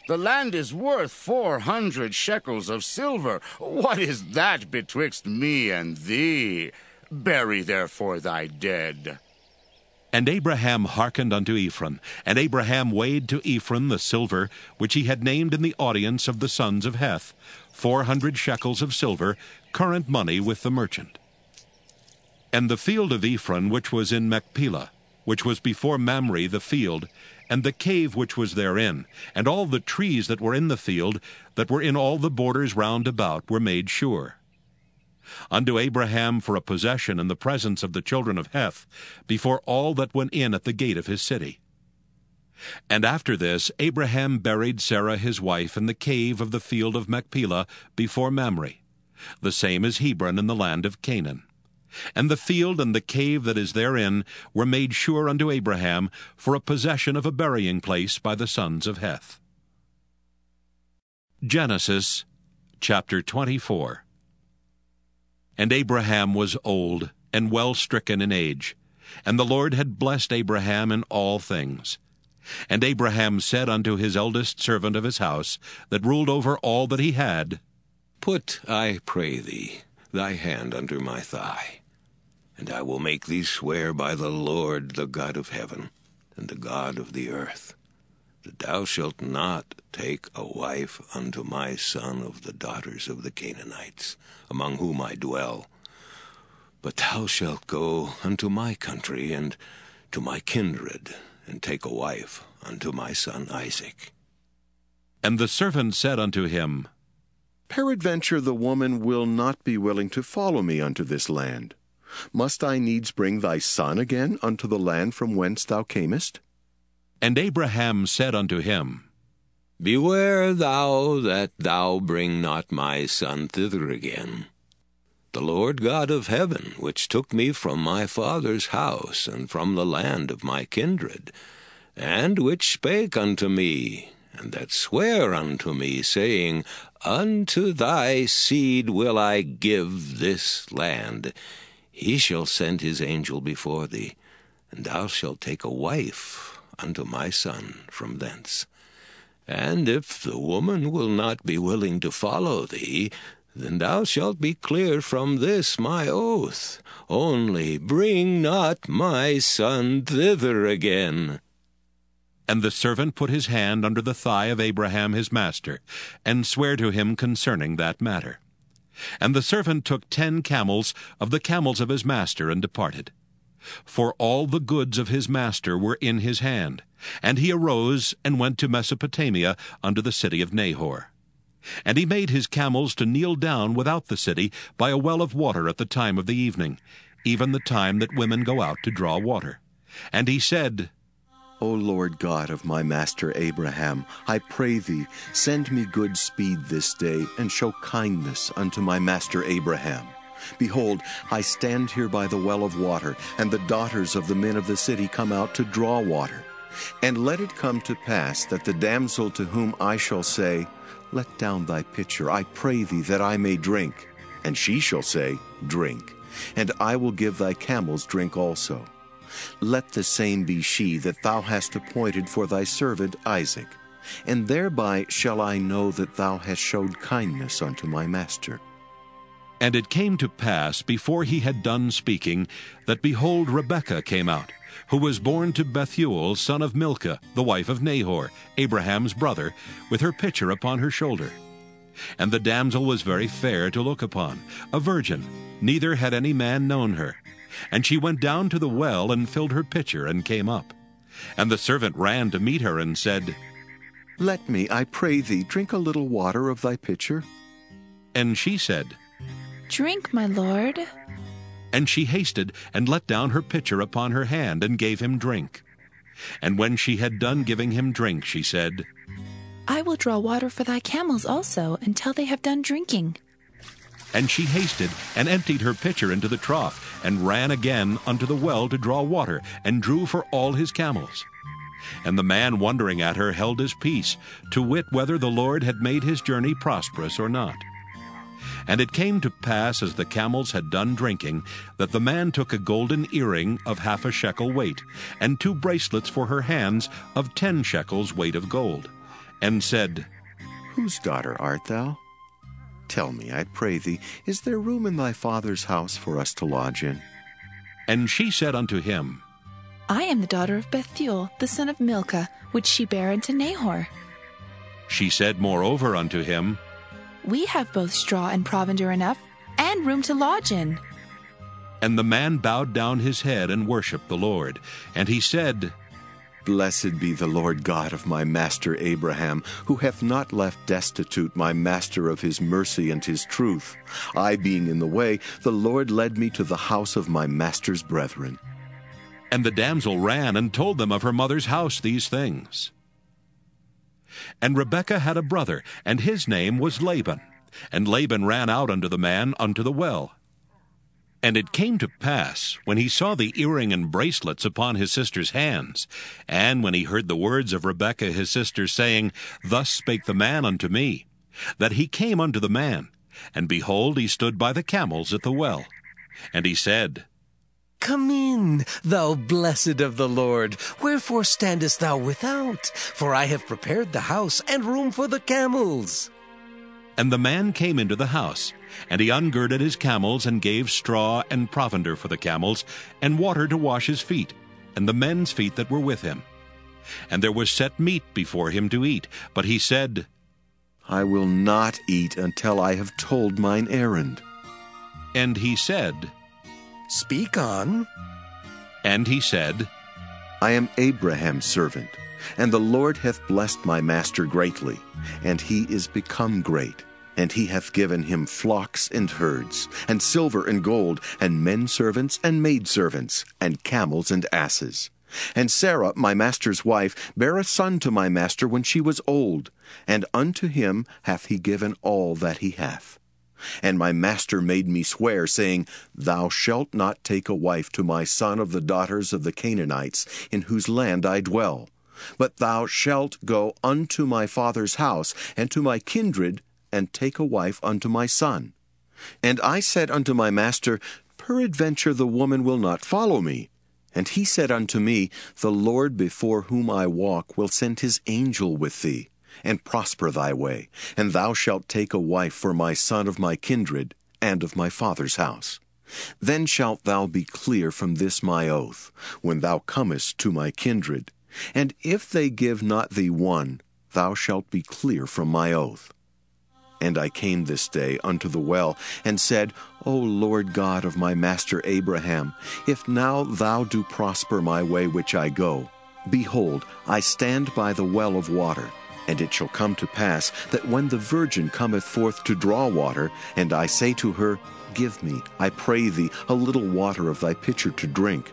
The land is worth four hundred shekels of silver. What is that betwixt me and thee? Bury therefore thy dead. And Abraham hearkened unto Ephron, and Abraham weighed to Ephron the silver which he had named in the audience of the sons of Heth, four hundred shekels of silver, current money with the merchant. And the field of Ephron which was in Machpelah, which was before Mamre the field, and the cave which was therein, and all the trees that were in the field, that were in all the borders round about, were made sure. Unto Abraham for a possession in the presence of the children of Heth, before all that went in at the gate of his city. And after this Abraham buried Sarah his wife in the cave of the field of Machpelah before Mamre. The same is Hebron in the land of Canaan. And the field and the cave that is therein were made sure unto Abraham for a possession of a burying place by the sons of Heth. Genesis chapter 24 And Abraham was old and well stricken in age, and the Lord had blessed Abraham in all things. And Abraham said unto his eldest servant of his house, that ruled over all that he had, Put, I pray thee, thy hand under my thigh, and I will make thee swear by the Lord, the God of heaven, and the God of the earth, that thou shalt not take a wife unto my son of the daughters of the Canaanites, among whom I dwell, but thou shalt go unto my country and to my kindred, and take a wife unto my son Isaac. And the servant said unto him, Peradventure the woman will not be willing to follow me unto this land. Must I needs bring thy son again unto the land from whence thou camest? And Abraham said unto him, Beware thou that thou bring not my son thither again. The Lord God of heaven, which took me from my father's house and from the land of my kindred, and which spake unto me, and that sware unto me, saying, Unto thy seed will I give this land. He shall send his angel before thee, and thou shalt take a wife unto my son from thence. And if the woman will not be willing to follow thee, then thou shalt be clear from this my oath. Only bring not my son thither again. And the servant put his hand under the thigh of Abraham his master, and sware to him concerning that matter. And the servant took ten camels of the camels of his master, and departed. For all the goods of his master were in his hand. And he arose and went to Mesopotamia unto the city of Nahor. And he made his camels to kneel down without the city by a well of water at the time of the evening, even the time that women go out to draw water. And he said, O Lord God of my master Abraham, I pray thee, send me good speed this day, and show kindness unto my master Abraham. Behold, I stand here by the well of water, and the daughters of the men of the city come out to draw water. And let it come to pass that the damsel to whom I shall say, Let down thy pitcher, I pray thee, that I may drink. And she shall say, Drink. And I will give thy camels drink also. Let the same be she that thou hast appointed for thy servant Isaac. And thereby shall I know that thou hast showed kindness unto my master. And it came to pass, before he had done speaking, that behold, Rebekah came out, who was born to Bethuel, son of Milcah, the wife of Nahor, Abraham's brother, with her pitcher upon her shoulder. And the damsel was very fair to look upon, a virgin, neither had any man known her. And she went down to the well and filled her pitcher and came up. And the servant ran to meet her and said, Let me, I pray thee, drink a little water of thy pitcher. And she said, Drink, my lord. And she hasted and let down her pitcher upon her hand and gave him drink. And when she had done giving him drink, she said, I will draw water for thy camels also until they have done drinking. And she hasted and emptied her pitcher into the trough, and ran again unto the well to draw water, and drew for all his camels. And the man wondering at her held his peace, to wit whether the Lord had made his journey prosperous or not. And it came to pass, as the camels had done drinking, that the man took a golden earring of half a shekel weight, and two bracelets for her hands of ten shekels weight of gold, and said, Whose daughter art thou? Tell me, I pray thee, is there room in thy father's house for us to lodge in? And she said unto him, I am the daughter of Bethuel, the son of Milcah, which she bare unto Nahor. She said moreover unto him, We have both straw and provender enough, and room to lodge in. And the man bowed down his head and worshipped the Lord. And he said, Blessed be the Lord God of my master Abraham, who hath not left destitute my master of his mercy and his truth. I being in the way, the Lord led me to the house of my master's brethren. And the damsel ran and told them of her mother's house these things. And Rebekah had a brother, and his name was Laban. And Laban ran out unto the man unto the well. And it came to pass, when he saw the earring and bracelets upon his sister's hands, and when he heard the words of Rebekah his sister, saying, Thus spake the man unto me, that he came unto the man, and behold, he stood by the camels at the well. And he said, Come in, thou blessed of the Lord. Wherefore standest thou without? For I have prepared the house and room for the camels. And the man came into the house, and he ungirded his camels, and gave straw and provender for the camels, and water to wash his feet, and the men's feet that were with him. And there was set meat before him to eat, but he said, I will not eat until I have told mine errand. And he said, Speak on. And he said, I am Abraham's servant, and the Lord hath blessed my master greatly, and he is become great. And he hath given him flocks and herds, and silver and gold, and men servants and maid servants, and camels and asses. And Sarah, my master's wife, bare a son to my master when she was old, and unto him hath he given all that he hath. And my master made me swear, saying, Thou shalt not take a wife to my son of the daughters of the Canaanites, in whose land I dwell. But thou shalt go unto my father's house, and to my kindred, and take a wife unto my son. And I said unto my master, Peradventure the woman will not follow me. And he said unto me, The Lord before whom I walk will send his angel with thee, and prosper thy way, and thou shalt take a wife for my son of my kindred, and of my father's house. Then shalt thou be clear from this my oath, when thou comest to my kindred. And if they give not thee one, thou shalt be clear from my oath. And I came this day unto the well, and said, O Lord God of my master Abraham, if now thou do prosper my way which I go, behold, I stand by the well of water. And it shall come to pass that when the virgin cometh forth to draw water, and I say to her, Give me, I pray thee, a little water of thy pitcher to drink.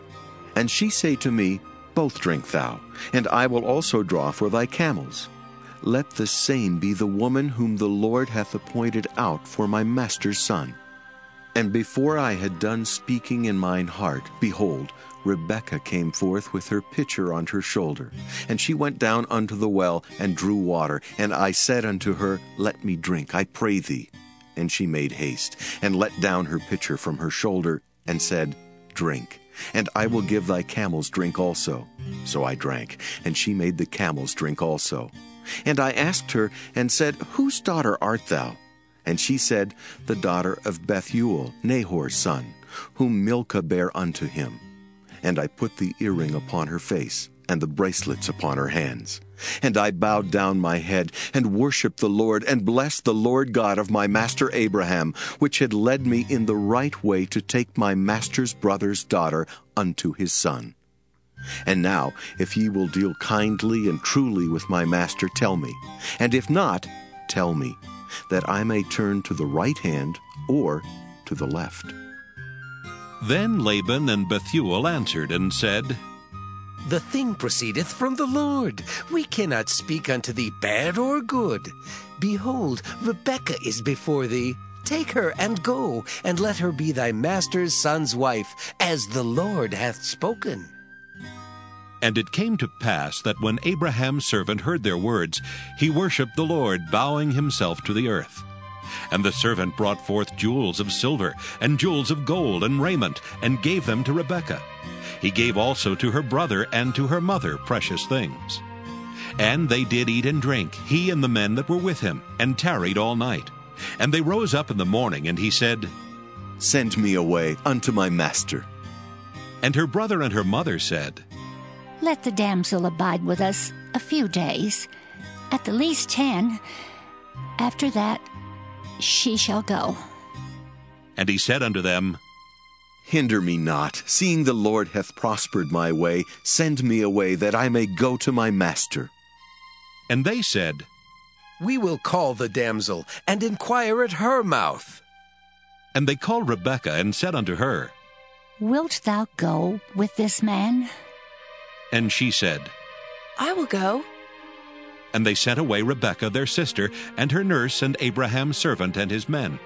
And she say to me, Both drink thou, and I will also draw for thy camels let the same be the woman whom the Lord hath appointed out for my master's son. And before I had done speaking in mine heart, behold, Rebekah came forth with her pitcher on her shoulder. And she went down unto the well, and drew water. And I said unto her, Let me drink, I pray thee. And she made haste, and let down her pitcher from her shoulder, and said, Drink, and I will give thy camels drink also. So I drank, and she made the camels drink also. And I asked her, and said, Whose daughter art thou? And she said, The daughter of Bethuel, Nahor's son, whom Milcah bare unto him. And I put the earring upon her face, and the bracelets upon her hands. And I bowed down my head, and worshipped the Lord, and blessed the Lord God of my master Abraham, which had led me in the right way to take my master's brother's daughter unto his son. And now, if ye will deal kindly and truly with my master, tell me. And if not, tell me, that I may turn to the right hand or to the left. Then Laban and Bethuel answered and said, The thing proceedeth from the Lord. We cannot speak unto thee bad or good. Behold, Rebekah is before thee. Take her and go, and let her be thy master's son's wife, as the Lord hath spoken. And it came to pass that when Abraham's servant heard their words, he worshipped the Lord, bowing himself to the earth. And the servant brought forth jewels of silver, and jewels of gold, and raiment, and gave them to Rebekah. He gave also to her brother and to her mother precious things. And they did eat and drink, he and the men that were with him, and tarried all night. And they rose up in the morning, and he said, Send me away unto my master. And her brother and her mother said, let the damsel abide with us a few days, at the least ten. After that, she shall go. And he said unto them, Hinder me not, seeing the Lord hath prospered my way. Send me away, that I may go to my master. And they said, We will call the damsel, and inquire at her mouth. And they called Rebekah, and said unto her, Wilt thou go with this man? And she said, I will go. And they sent away Rebekah their sister, and her nurse, and Abraham's servant, and his men.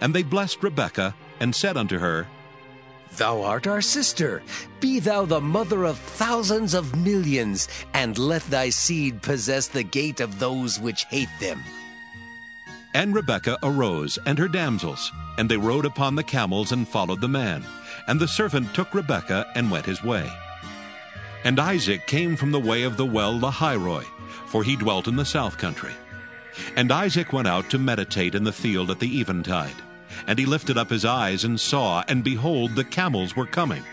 And they blessed Rebekah, and said unto her, Thou art our sister. Be thou the mother of thousands of millions, and let thy seed possess the gate of those which hate them. And Rebekah arose, and her damsels, and they rode upon the camels, and followed the man. And the servant took Rebekah, and went his way. And Isaac came from the way of the well Lahairoi, for he dwelt in the south country. And Isaac went out to meditate in the field at the eventide. And he lifted up his eyes and saw, and behold, the camels were coming.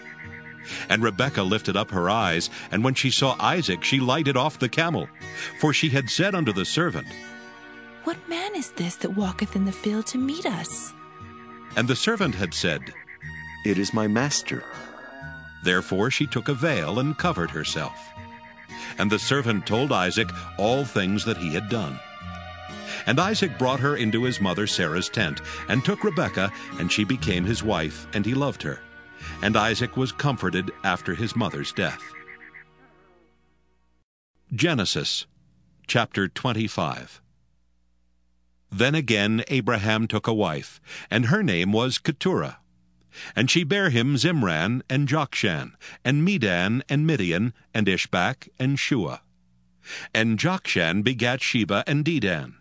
And Rebekah lifted up her eyes, and when she saw Isaac, she lighted off the camel. For she had said unto the servant, What man is this that walketh in the field to meet us? And the servant had said, It is my master. Therefore she took a veil and covered herself. And the servant told Isaac all things that he had done. And Isaac brought her into his mother Sarah's tent, and took Rebekah, and she became his wife, and he loved her. And Isaac was comforted after his mother's death. Genesis chapter 25 Then again Abraham took a wife, and her name was Keturah. And she bare him Zimran, and Jokshan, and Medan, and Midian, and Ishbak, and Shuah. And Jokshan begat Sheba and Dedan.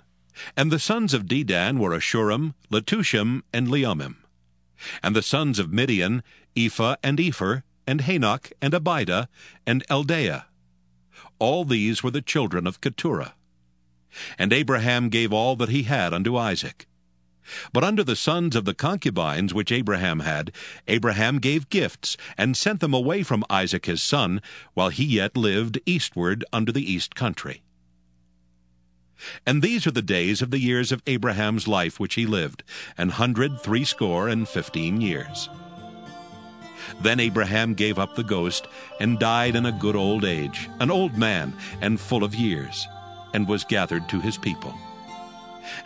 And the sons of Dedan were Asshurim, Letushim, and Leummim. And the sons of Midian, Ephah, and Epher, and Hanoch, and Abidah, and Eldaah. All these were the children of Keturah. And Abraham gave all that he had unto Isaac. But unto the sons of the concubines which Abraham had, Abraham gave gifts, and sent them away from Isaac his son, while he yet lived eastward unto the east country. And these are the days of the years of Abraham's life which he lived, an hundred threescore and fifteen years. Then Abraham gave up the ghost, and died in a good old age, an old man, and full of years, and was gathered to his people.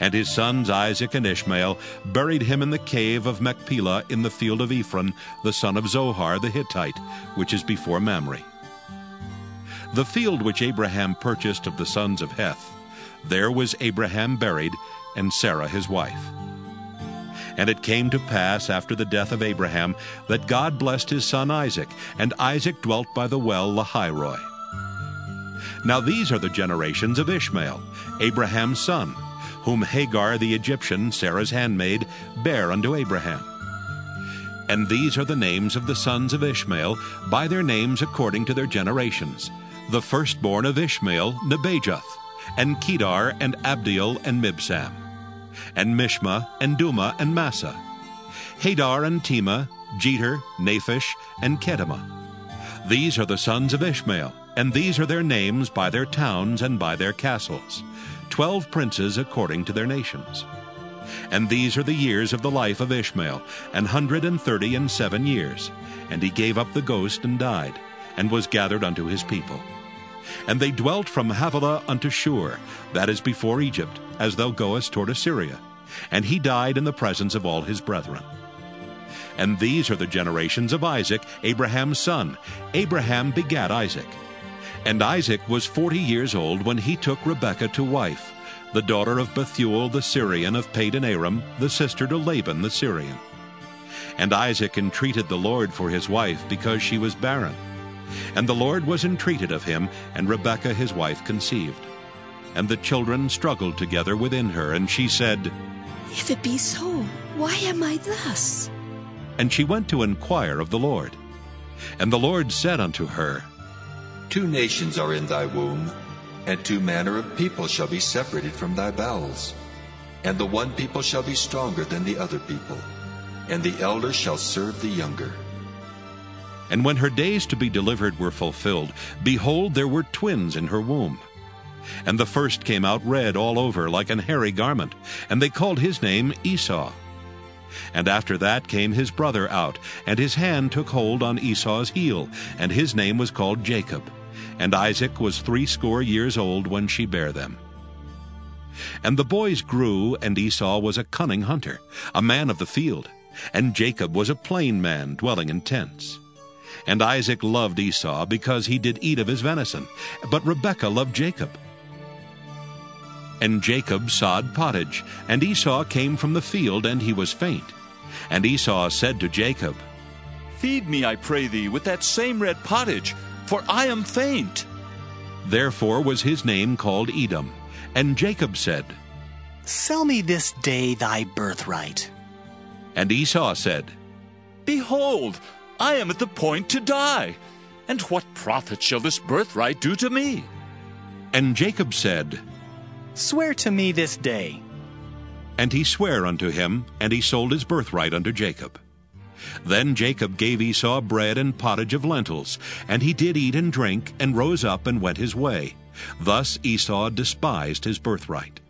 And his sons Isaac and Ishmael buried him in the cave of Machpelah in the field of Ephron, the son of Zohar the Hittite, which is before Mamre. The field which Abraham purchased of the sons of Heth, there was Abraham buried, and Sarah his wife. And it came to pass after the death of Abraham that God blessed his son Isaac, and Isaac dwelt by the well Lahairoi. Now these are the generations of Ishmael, Abraham's son, whom Hagar the Egyptian, Sarah's handmaid, bare unto Abraham. And these are the names of the sons of Ishmael, by their names according to their generations. The firstborn of Ishmael, Nebajoth, and Kedar, and Adbeel, and Mibsam, and Mishma, and Dumah, and Massa, Hadar, and Tema, Jetur, Naphish, and Kedemah. These are the sons of Ishmael, and these are their names by their towns and by their castles, twelve princes according to their nations. And these are the years of the life of Ishmael, an hundred and thirty and seven years. And he gave up the ghost and died, and was gathered unto his people. And they dwelt from Havilah unto Shur, that is before Egypt, as thou goest toward Assyria. And he died in the presence of all his brethren. And these are the generations of Isaac, Abraham's son. Abraham begat Isaac. And Isaac was forty years old when he took Rebekah to wife, the daughter of Bethuel the Syrian of Padan Aram, the sister to Laban the Syrian. And Isaac entreated the Lord for his wife, because she was barren. And the Lord was entreated of him, and Rebekah his wife conceived. And the children struggled together within her, and she said, If it be so, why am I thus? And she went to inquire of the Lord. And the Lord said unto her, Two nations are in thy womb, and two manner of people shall be separated from thy bowels. And the one people shall be stronger than the other people, and the elder shall serve the younger. And when her days to be delivered were fulfilled, behold, there were twins in her womb. And the first came out red all over, like an hairy garment, and they called his name Esau. And after that came his brother out, and his hand took hold on Esau's heel, and his name was called Jacob. And Isaac was threescore years old when she bare them. And the boys grew, and Esau was a cunning hunter, a man of the field, and Jacob was a plain man, dwelling in tents. And Isaac loved Esau because he did eat of his venison, but Rebekah loved Jacob. And Jacob sawed pottage, and Esau came from the field, and he was faint. And Esau said to Jacob, Feed me, I pray thee, with that same red pottage, for I am faint. Therefore was his name called Edom. And Jacob said, Sell me this day thy birthright. And Esau said, Behold, I am at the point to die. And what profit shall this birthright do to me? And Jacob said, Swear to me this day. And he sware unto him, and he sold his birthright unto Jacob. Then Jacob gave Esau bread and pottage of lentils, and he did eat and drink, and rose up and went his way. Thus Esau despised his birthright.